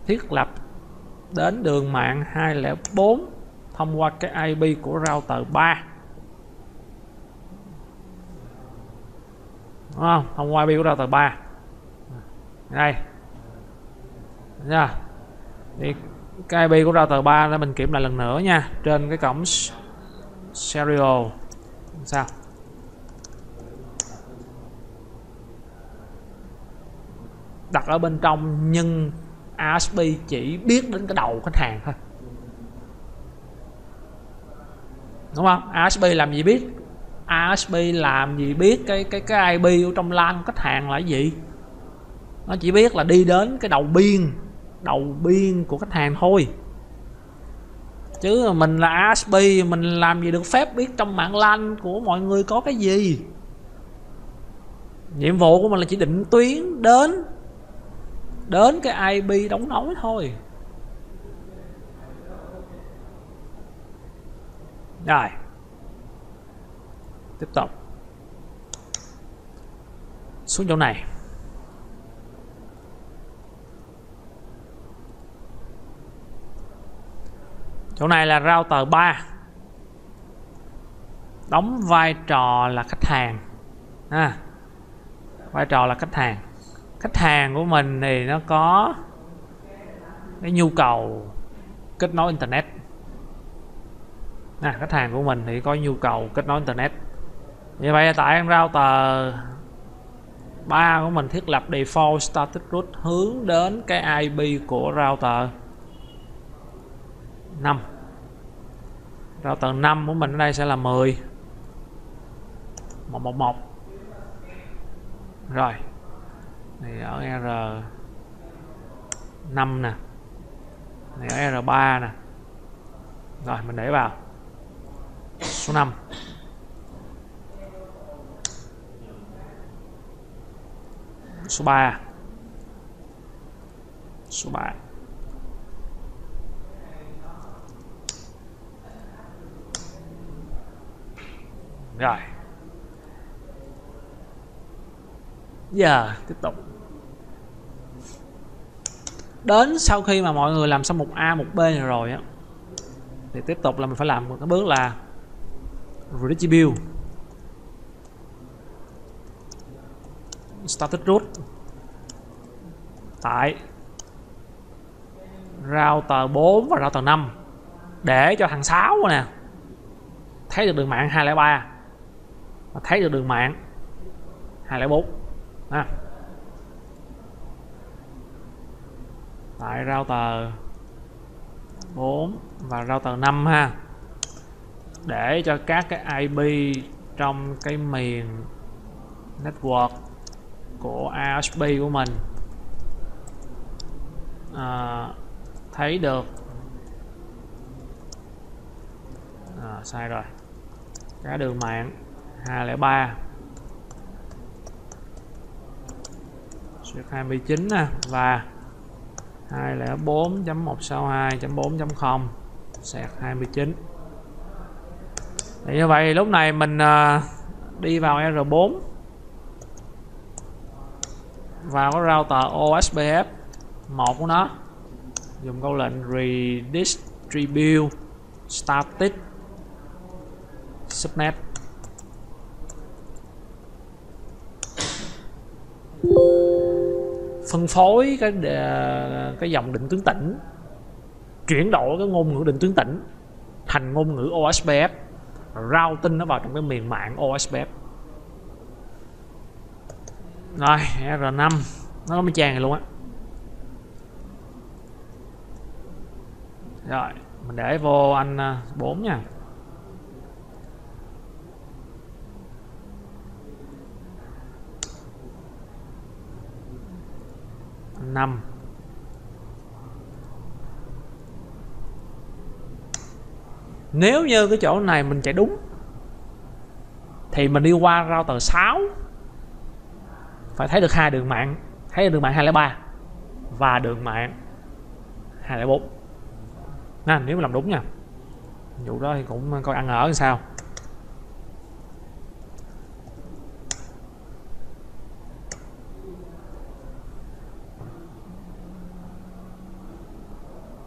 Speaker 1: thiết lập đến đường mạng 204 thông qua cái IP của router 3 đúng không? Thông qua IP của router 3 đây. Nha. Thì cái IP của router 3 để mình kiểm lại lần nữa nha, trên cái cổng serial. Sao? Đặt ở bên trong nhưng ASP chỉ biết đến cái đầu khách hàng thôi. Đúng không? ASP làm gì biết? ASP làm gì biết cái cái cái IP ở trong LAN khách hàng là gì? Nó chỉ biết là đi đến cái đầu biên đầu biên của khách hàng thôi. Chứ mình là ASP mình làm gì được phép biết trong mạng LAN của mọi người có cái gì? Nhiệm vụ của mình là chỉ định tuyến đến đến cái IP đóng nói thôi. Rồi. Tiếp tục. Xuống chỗ này. Chỗ này là router 3 đóng vai trò là khách hàng. À, vai trò là khách hàng khách hàng của mình thì nó có cái nhu cầu kết nối internet. À, khách hàng của mình thì có nhu cầu kết nối internet. Như vậy tại router 3 của mình thiết lập default static route hướng đến cái IP của router 5 router 5 của mình ở đây sẽ là 10 111 rồi thì ở R 5 nè. Này ở R3 nè. Rồi, mình để vào. Số 5 số 3 số 3 rồi. Giờ tiếp tục. Đến sau khi mà mọi người làm xong một A một B này rồi á thì tiếp tục là mình phải làm một cái bước là redistribute static root. Tại router 4 và router 5 để cho thằng 6 nè thấy được đường mạng 203 và thấy được đường mạng 204 ha. Tại router 4 và router 5 ha. Để cho các cái IP trong cái miền network của ASP của mình à, thấy được. À, sai rồi. Cái đường mạng 203 Suyệt 29 nè, và 204.162.4.0 sạc 29 thì như vậy lúc này mình à, đi vào R4 vào cái router OSPF một của nó, dùng câu lệnh redistribute static subnet. Phân phối cái à, cái dòng định tướng tĩnh chuyển đổi cái ngôn ngữ định tướng tĩnh thành ngôn ngữ OSPF routing nó vào trong cái miền mạng OSPF rồi R5 nó có mấy trang này luôn á. Rồi, mình để vô anh à, 4 nha. 5 nếu như cái chỗ này mình chạy đúng, thì mình đi qua rau tờ 6 phải thấy được hai đường mạng, thấy được đường mạng 203 và đường mạng 204 Nên nếu mà làm đúng nha. Vụ đó thì cũng coi ăn ở làm sao.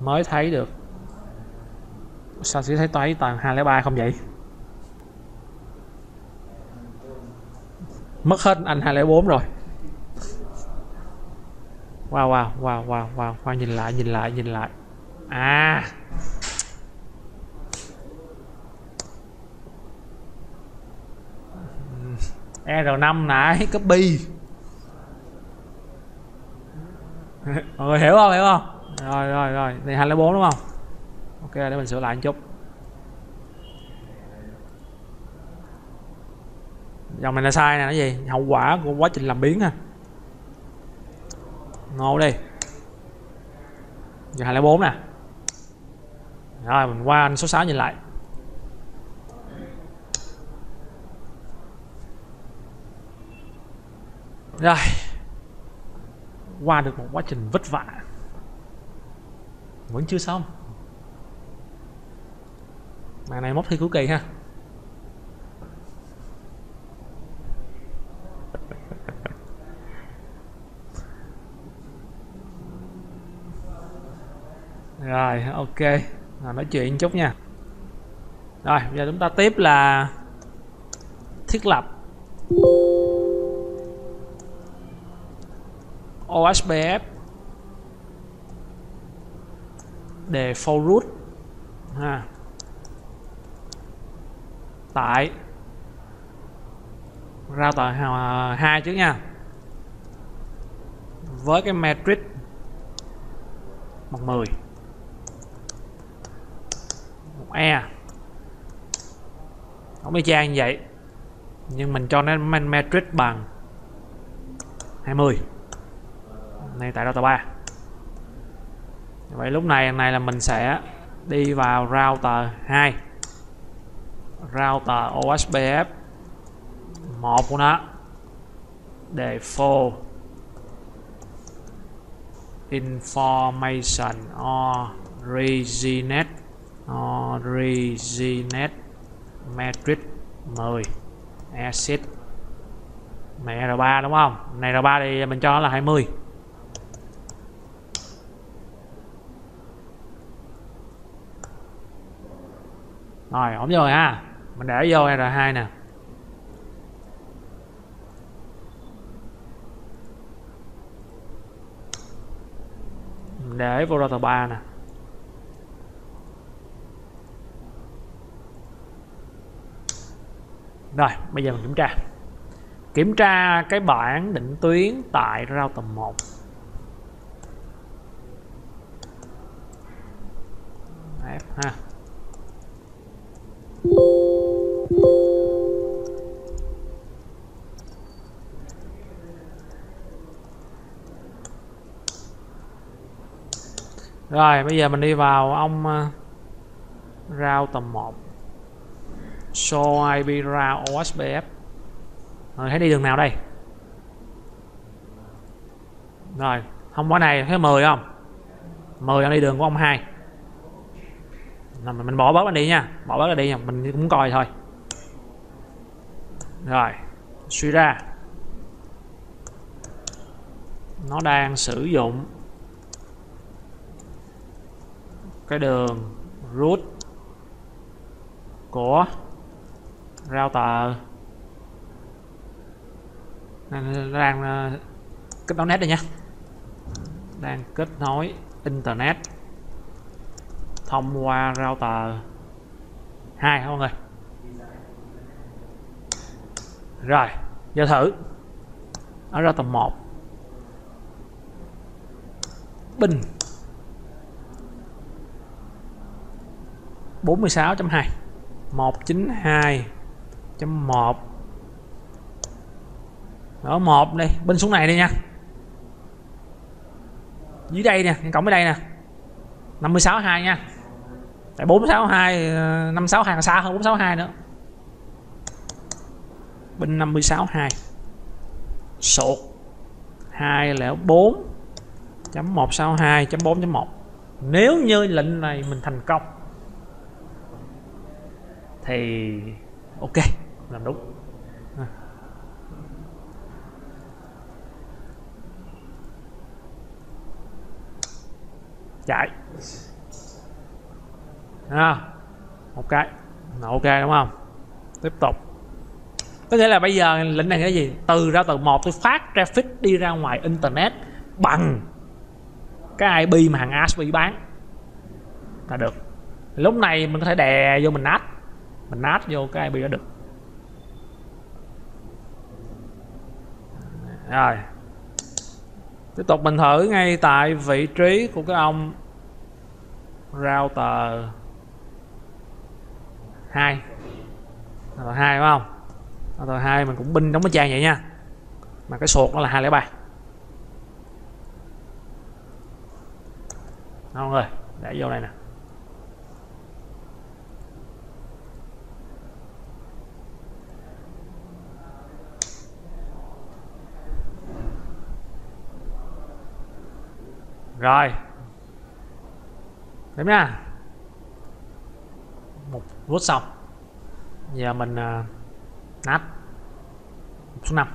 Speaker 1: Mới thấy được. Sao chỉ thấy tới toàn 203 không vậy? Mất hết anh 204 rồi. Wow wow wow wow wow wow nhìn lại nhìn lại nhìn lại. À. E R5 nãy copy. Ừ, hiểu không hiểu không? Rồi rồi rồi. Này 204 đúng không? Ok, để mình sửa lại một chút. Dòng này là sai nè nó gì? Hậu quả của quá trình làm biến à. ha ngô đi. Giờ 204 nè. Rồi, mình qua anh số 6 nhìn lại. Rồi. Qua được một quá trình vất vả vẫn chưa xong. Màn này móc thi cuối kỳ ha. Rồi ok. Rồi, nói chuyện chút nha. Rồi bây giờ chúng ta tiếp là thiết lập OSPF đề for root, ha. Tại. Ra router hai chứ nha. Với cái matrix bằng 10 một e. Không y chang như vậy, nhưng mình cho nó matrix bằng 20 này, tại router 3 vậy lúc này này là mình sẽ đi vào router 2 router OSPF 1 của nó. Default information originate originate matrix 10 acid mẹ R3 đúng không? Này R3 thì mình cho nó là 20 rồi, ổn rồi ha. Mình để vô R2 nè. Mình để vô router 3 nè. Rồi, bây giờ mình kiểm tra. Kiểm tra cái bảng định tuyến tại router 1 F ha. Rồi bây giờ mình đi vào ông uh, tầm 1 Show IP rao OSPF Rồi thấy đi đường nào đây? Rồi Không có này thấy 10 không? 10 đang đi đường của ông 2 mình bỏ bớt đi nha. Bỏ bớt đi nha, Mình cũng coi thôi. Rồi, Suy ra. Nó đang sử dụng cái đường root của router. Nó đang ờ, kết nối net đây nha. Đang kết nối internet thông qua router 2 không mọi người? Rồi giờ thử. Ở router 1 bình 46.2 192.1 đó 1 đây bên xuống này đi nha. Dưới đây nè, cổng ở đây nè. 562 nha tại 462 56 hàng xa hơn 462 nữa. Bên 562 sụt 204.162.4.1 nếu như lệnh này mình thành công, thì ok, làm đúng. À. chạy à, một cái là ok đúng không? Tiếp tục. Có nghĩa là bây giờ lệnh này là gì? Từ ra từ một tôi phát traffic đi ra ngoài internet bằng cái IP mà hàng ASP bán. Là được. Lúc này mình có thể đè vô mình nát mình nát vô cái IP đó được. Rồi. Tiếp tục mình thử ngay tại vị trí của cái ông router hai, rồi hai đúng không? Rồi hai mình cũng binh đóng cái trang vậy nha. Mà cái sột nó là 203 không rồi để vô đây nè. Rồi. Đếm nha một vuốt xong. Giờ mình uh, nát. Số 5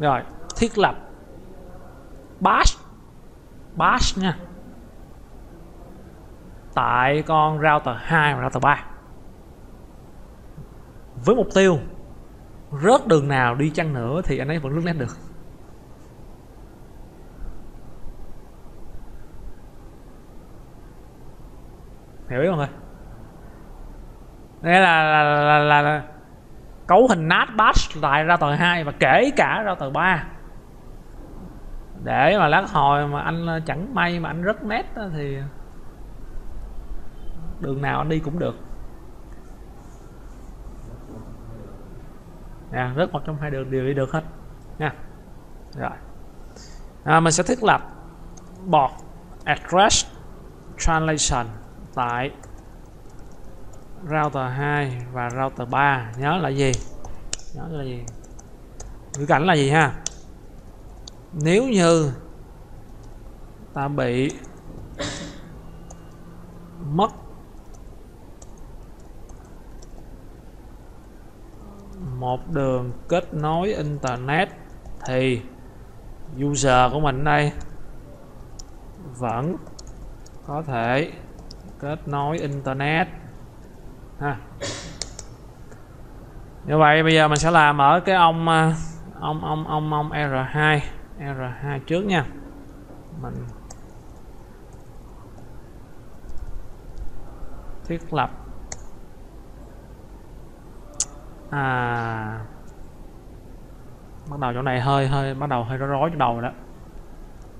Speaker 1: rồi thiết lập. Bash. Bash nha. Tại con router 2 và router 3 với mục tiêu rớt đường nào đi chăng nữa thì anh ấy vẫn lướt lên được. Hiểu không ơi đây là là, là, là, là cấu hình nát bash lại ra tờ 2 và kể cả ra tờ 3 để mà lát hồi mà anh ờ, chẳng may mà anh rất nét thì đường nào anh đi cũng được. Dạ, à, rất một trong hai đường đều đi được hết. Nha. Rồi. À, mình sẽ thiết lập bot address translation tại router 2 và router 3 nhớ là gì? Nhớ là gì? Ngữ cảnh là gì ha? Nếu như ta bị mất một đường kết nối internet, thì user của mình đây vẫn có thể kết nối internet. Ha. Như vậy bây giờ mình sẽ làm ở cái ông à, ông ông ông ông R2 R2 trước nha. Mình thiết lập. À. Bắt đầu chỗ này hơi hơi, bắt đầu hơi rối rối chỗ đầu rồi đó.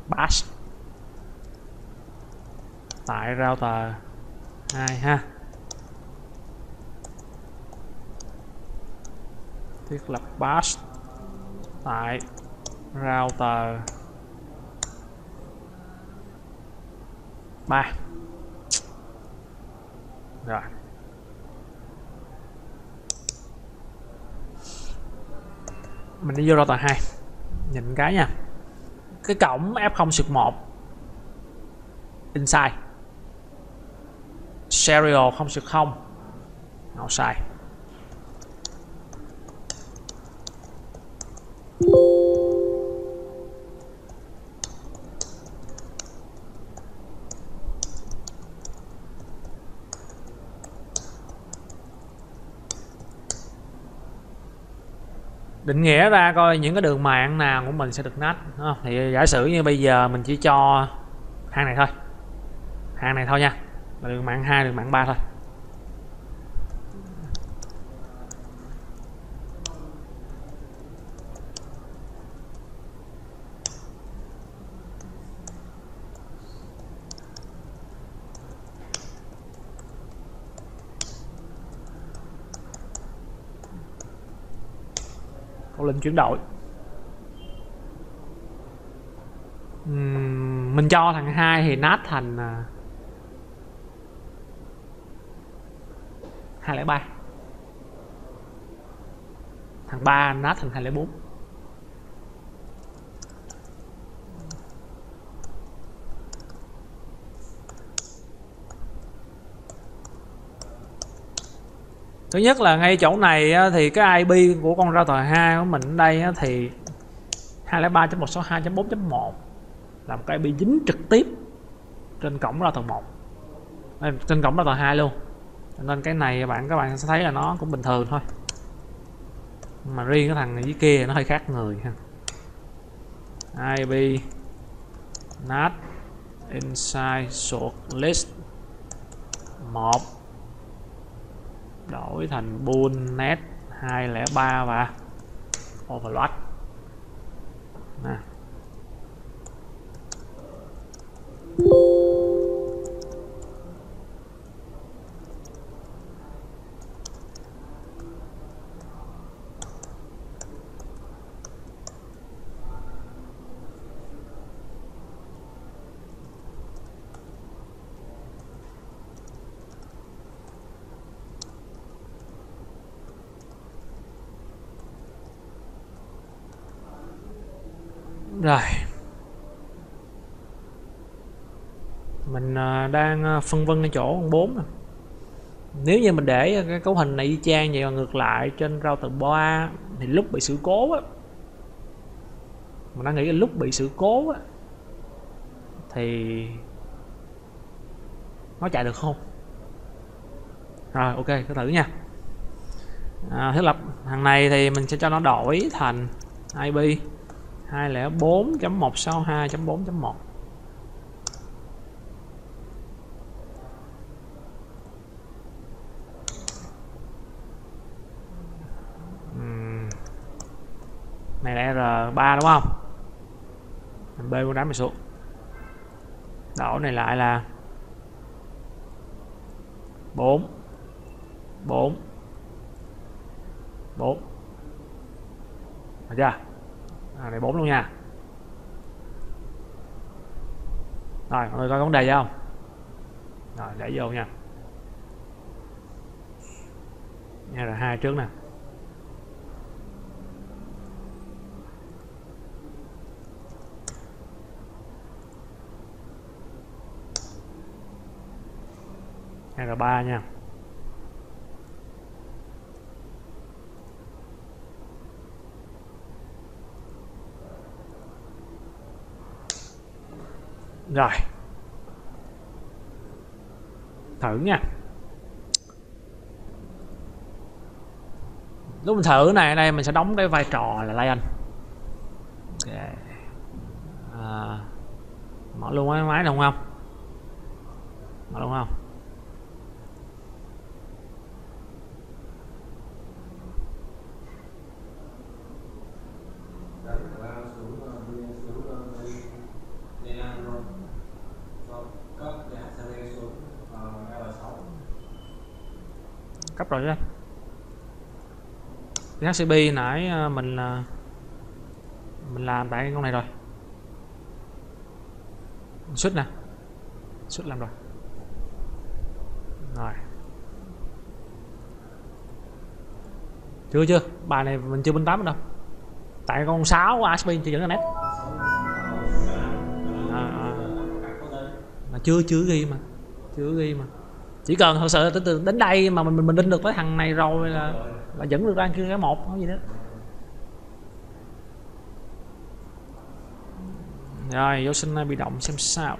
Speaker 1: Bash. Tại router. 2 ha. Thiết lập pass tại router. 3 rồi. Mình đi vô router 2 nhìn cái nha. Cái cổng F0 sực 1 inside serial 0 sượt 0 outside định nghĩa ra coi những cái đường mạng nào của mình sẽ được nách thì giả sử như bây giờ mình chỉ cho hàng này thôi. Hàng này thôi nha là đường mạng 2 đường mạng 3 thôi. Câu lệnh chuyển đổi. Uhm, mình cho thằng hai thì nát thành à, à, hai lẻ ba. Thằng 3 nát thành hai lẻ bốn. Thứ nhất là ngay chỗ này thì cái IP của con router 2 của mình ở đây thì 203.162.4.1 là một cái IP dính trực tiếp trên cổng router 1 trên cổng router 2 luôn nên cái này bạn, các bạn sẽ thấy là nó cũng bình thường thôi. Mà riêng cái thằng dưới kia nó hơi khác người ha. Ib NAT, inside sort list. 1 đổi thành bull net 203 và overload nè rồi mình à, đang à, phân vân ở chỗ con 4 nè nếu như mình để cái cấu hình này y chang vậy mà ngược lại trên router 3 thì lúc bị sự cố á mình đang nghĩ là lúc bị sự cố á thì nó chạy được không? Rồi ok cứ thử nha. À, thiết lập thằng này thì mình sẽ cho nó đổi thành IP 204.162.4.1 3 đúng không? B con đá mày xuống. Đảo này lại là 4 4 4 được chưa? À, này 4 luôn nha. Rồi mọi người coi vấn đề không? Rồi để vô nha. Nha là hai trước nè. R3 nha Rồi Thử nha Lúc mình thử này ở đây mình sẽ đóng cái vai trò là Lion okay. à, Mở luôn cái máy này không luôn không? cấp rồi đó cái HCP nãy à, mình mình làm tại con này rồi. Xuất nè. Xuất làm rồi. Rồi. Chưa chưa. Bài này mình chưa bên tám đâu. Tại con 6 của ASP chưa dẫn ra nét à, à. mà chưa chưa ghi mà. Chưa ghi mà chỉ cần thật sự từ từ đến đây mà mình mình, mình đinh được với thằng này rồi là là dẫn được ra kia cái một không gì đó. Rồi vô sinh bị động xem sao.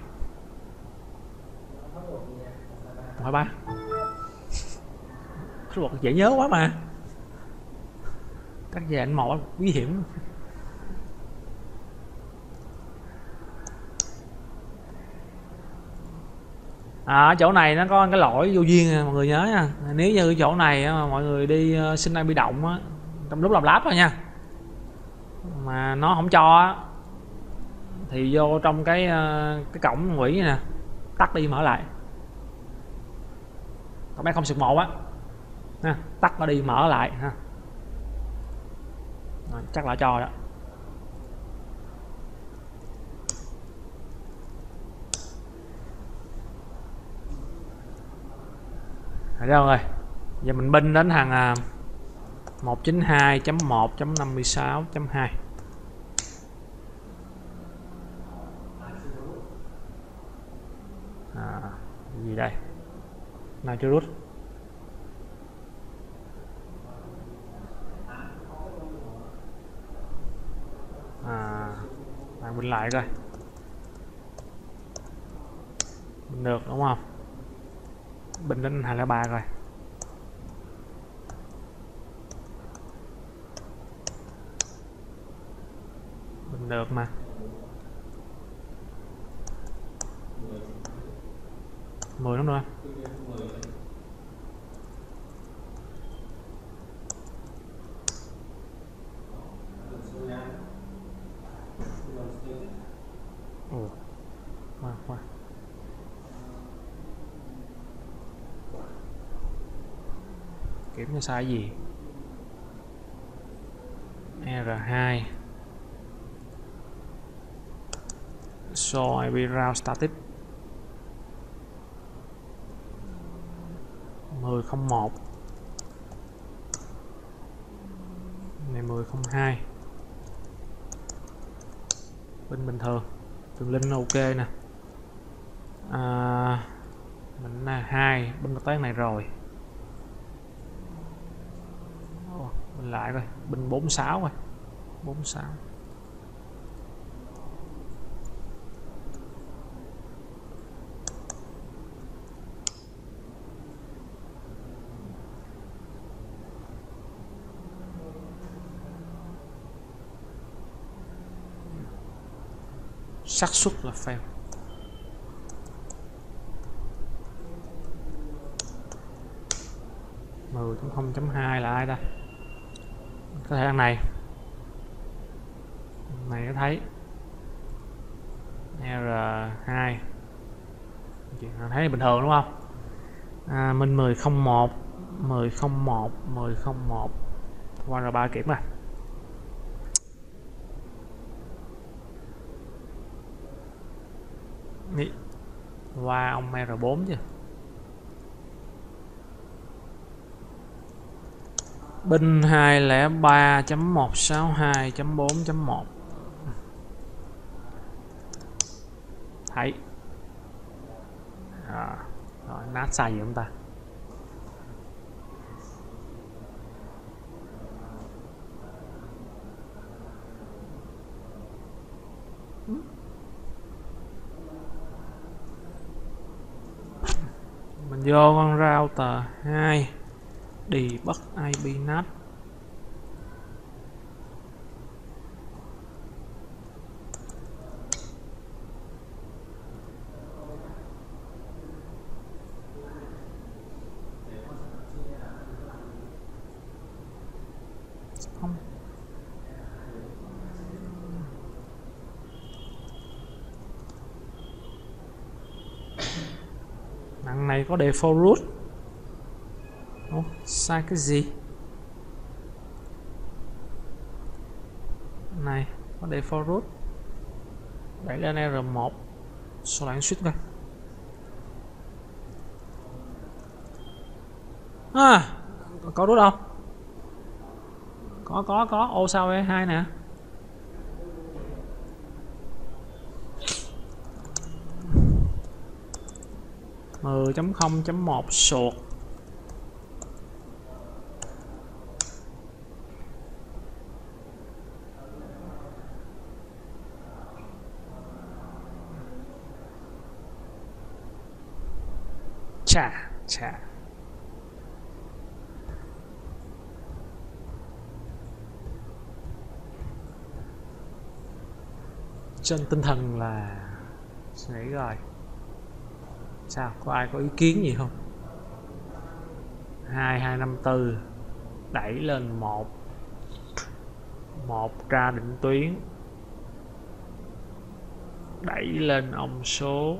Speaker 1: Hỏi ba. Cái luật dễ nhớ quá mà. Các dạng một nguy hiểm à, ở chỗ này nó có cái lỗi vô duyên à, mọi người nhớ nha. Nếu như cái chỗ này mà mọi người đi ờ, sinh năng bị động á trong lúc làm láp thôi nha. Mà nó không cho á thì vô trong cái ờ, cái cổng quỷ nè tắt đi mở lại. Các bé không sực một á ha, tắt nó đi mở lại ha. Rồi, chắc là cho đó. Rồi đâu rồi Giờ mình binh đến hàng à, 192.1.56.2 à, gì đây? Nào chưa rút. À bạn lại coi. Được đúng không? Bình đến hai ba rồi bình được mà. Mười lắm rồi Ồ, khoan khoan kiểm tra sai gì? R2 so IP route static. 1001 này 1002 bên bình thường. Đường linh ok nè. À, mình là hai. Bên tới này rồi. lại coi. Binh 46 rồi 46 xác suất là fail. mười chấm không chấm hai là ai ta? Có thể đằng này. Này có thấy. R2 thấy bình thường đúng không? À, Minh 1001 1001 1001 qua rồi 3 kiểm rồi Đi. qua ông R4 chứ. Binh 203.162.4.1 Thấy. À, Rồi nát sai gì chúng ta. Mình vô con router 2 đi bắt IP NAT không. Đằng này có default root sai cái gì? Này, có default root. Đẩy lên R1 sau đó switch coi À, có root không? Có, có, có, ô sao E2 nè. mười chấm không chấm một sụt chà chà. Trên tinh thần là suy nghĩ rồi. Sao, có ai có ý kiến gì không? 2254 đẩy lên một. Một ra định tuyến. Đẩy lên ông số.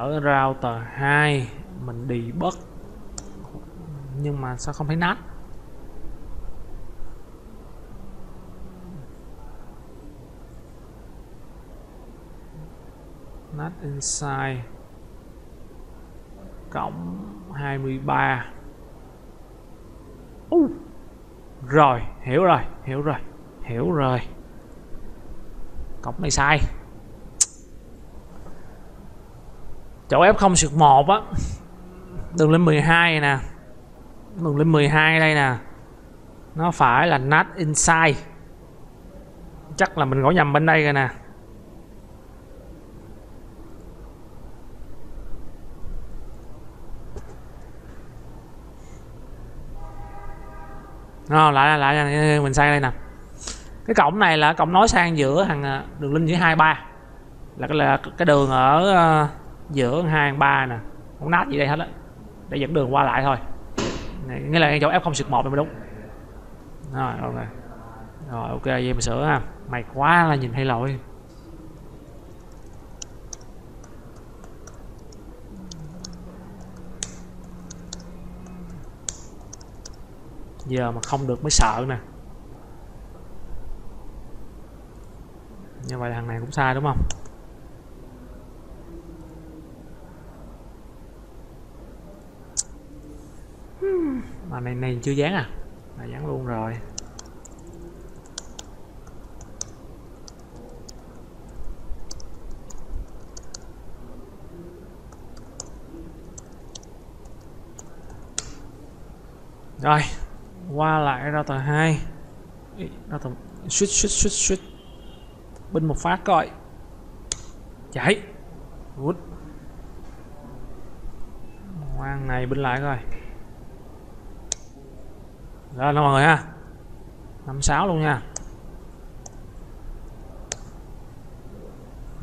Speaker 1: Ở router 2 mình đi bất nhưng mà sao không thấy nát? Nát inside cộng 23 uh, rồi hiểu rồi hiểu rồi hiểu rồi. Cổng này sai. Chỗ F0 sượt 1 á. Đường lên 12 nè. Đường lên 12 đây nè. Nó phải là nat inside. Chắc là mình gõ nhầm bên đây rồi nè. Nó lại lại mình sang đây nè. Cái cổng này là cổng nối sang giữa thằng à, đường linh giữa hai ba. Là cái là cái đường ở uh, giữa hai ba nè không nát gì đây hết á. Để dẫn đường qua lại thôi. Này, nghĩa là chỗ f không sượt một mới đúng. Rồi ok. Rồi ok vậy mình sửa ha. Mày quá là nhìn hay lỗi giờ mà không được mới sợ nè. Như vậy thằng này cũng sai đúng không? Mà này này chưa dán à? Là dán luôn rồi. Rồi, qua lại ra tờ 2 ra tờ suýt suýt suýt suýt binh một phát coi. Chạy. Good. Ngoan này binh lại coi rồi mọi người ha. Năm sáu luôn nha.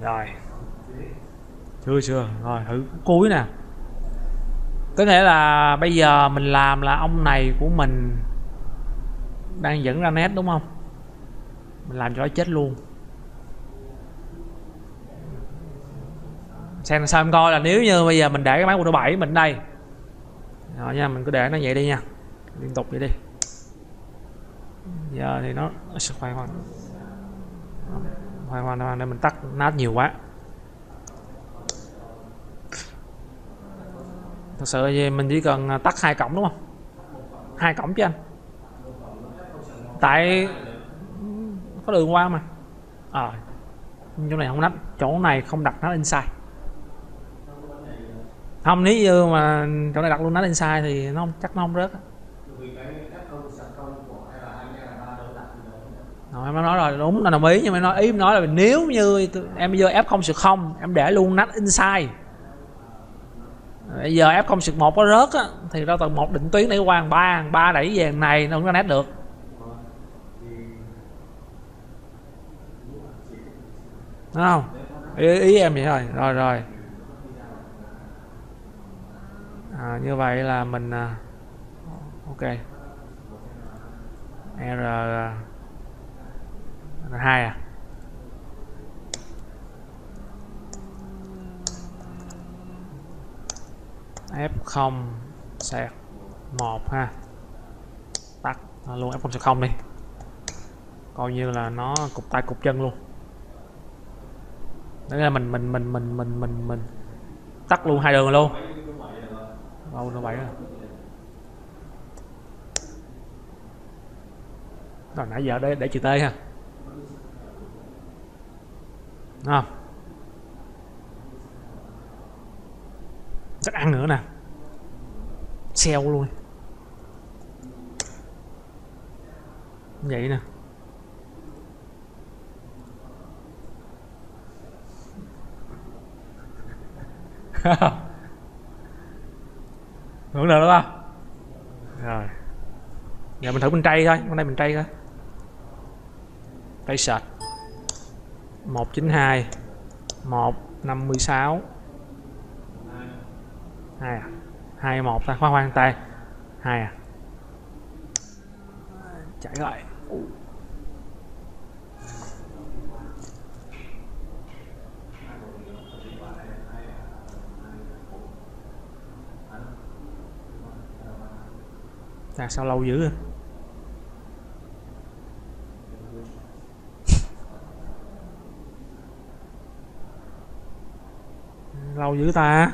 Speaker 1: Rồi. Chưa chưa? Rồi, thử cuối nè. Có nghĩa là bây giờ mình làm là ông này của mình đang dẫn ra nét đúng không? Mình làm cho nó chết luôn. Xem sao em coi là nếu như bây giờ mình để cái máy Windows 7 mình đây. Rồi nha, mình cứ để nó vậy đi nha. Liên tục vậy đi giờ thì nó khoan. Hoàn khoan hoàn hoàn để mình tắt nát nhiều quá. Thật sự thì mình chỉ cần à, tắt hai cổng đúng không? Hai cổng chứ anh. Tại có đường qua mà. Ờ à, chỗ này không nắp chỗ này không đặt nó inside. Không nếu như mà chỗ này đặt luôn nó inside thì nó không chắc nó không rớt rồi em nói rồi đúng là đồng ý nhưng mà nói ý em nói là nếu như em bây giờ f không sự không em để luôn nách inside. Bây giờ f không sự một có rớt á thì đâu tầng một định tuyến để qua hàng ba hàng ba đẩy về hàng này nó không có nét được. Đúng không? Ý, ý em vậy rồi rồi rồi. À, như vậy là mình à, ok. R à, hai à? F0 sạc 1 ha. Tắt. Luôn F0 sạc 0 đi. Coi như là nó cục tay cục chân luôn. Đấy là mình mình mình mình mình mình mình tắt luôn hai đường luôn. Đâu, nó bảy rồi. Rồi nãy giờ để để chữ T ha à. chắc ăn nữa nè. Xeo luôn. Vậy nè. Hưởng được đúng không rồi. Giờ mình thử mình trây thôi. Hôm nay mình trây thôi trây sệt. 192 156 2 à? 21 ta? Khoan khoan, tay. 2 à? Chạy lại. Ta sao lâu dữ vậy? Lâu dữ ta.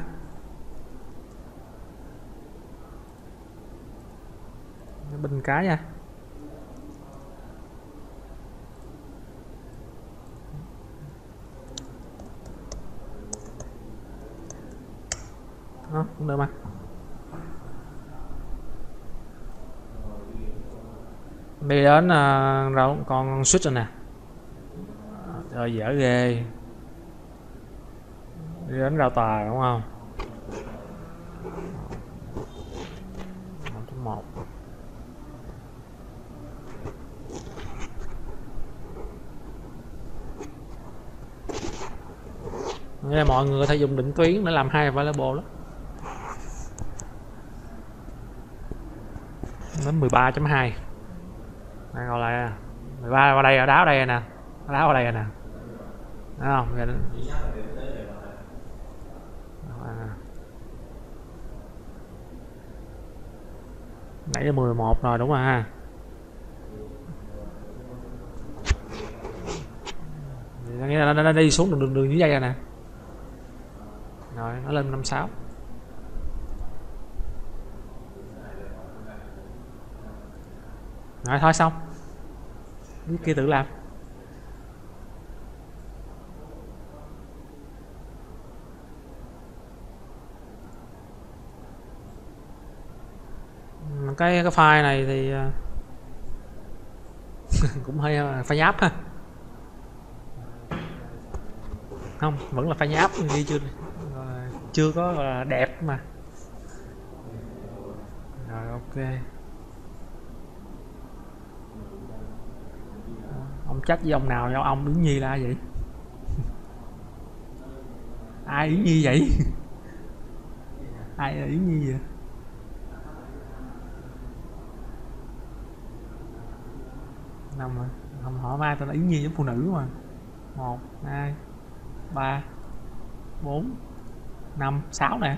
Speaker 1: Bình cái nha. Đó cũng được mà. Đi đến ờ, uh, rồi còn switch rồi nè. Trời dở ghê đi đến ra tà đúng không? Một Nghĩa là mọi người có thể dùng định tuyến để làm hai available đó đến 13.2 Đang gọi lại. 13 vào đây ở đá ở đây nè. Đá ở đây nè. Đúng không Vậy nãy là 11 rồi đúng rồi ha. Nghĩa là nó, đi xuống đường đường, đường dưới dây rồi nè. Rồi nó lên 56 rồi thôi xong. Cái kia tự làm. Cái cái file này thì à, cũng hơi phải nháp ha. Không, vẫn là phải nháp ghi chưa? Chưa có là, đẹp mà. Rồi, ok. Ông trách với ông nào nhau, ông đứng nhi là vậy? Ai đứng nhi vậy? Ai đứng nhi vậy? Năm rồi. Không hỏi mai tao là yến nhi giống phụ nữ mà. Một, hai, ba, bốn, năm, sáu nè.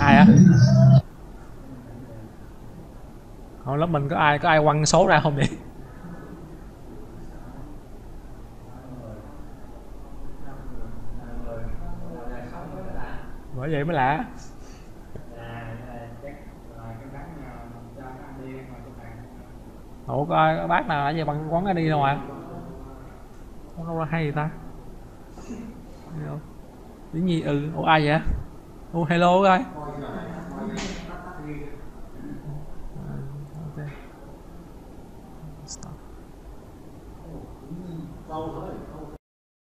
Speaker 1: Ai á? Hồi lớp mình có ai có ai quăng số ra không vậy? Bởi vậy mới lạ. Ủa coi bác nào ở giờ bằng quán đi đâu mà? Quán đâu hay gì ta? Tiếng gì? Ừ, ủa ai vậy? Ủa hello coi. Stop.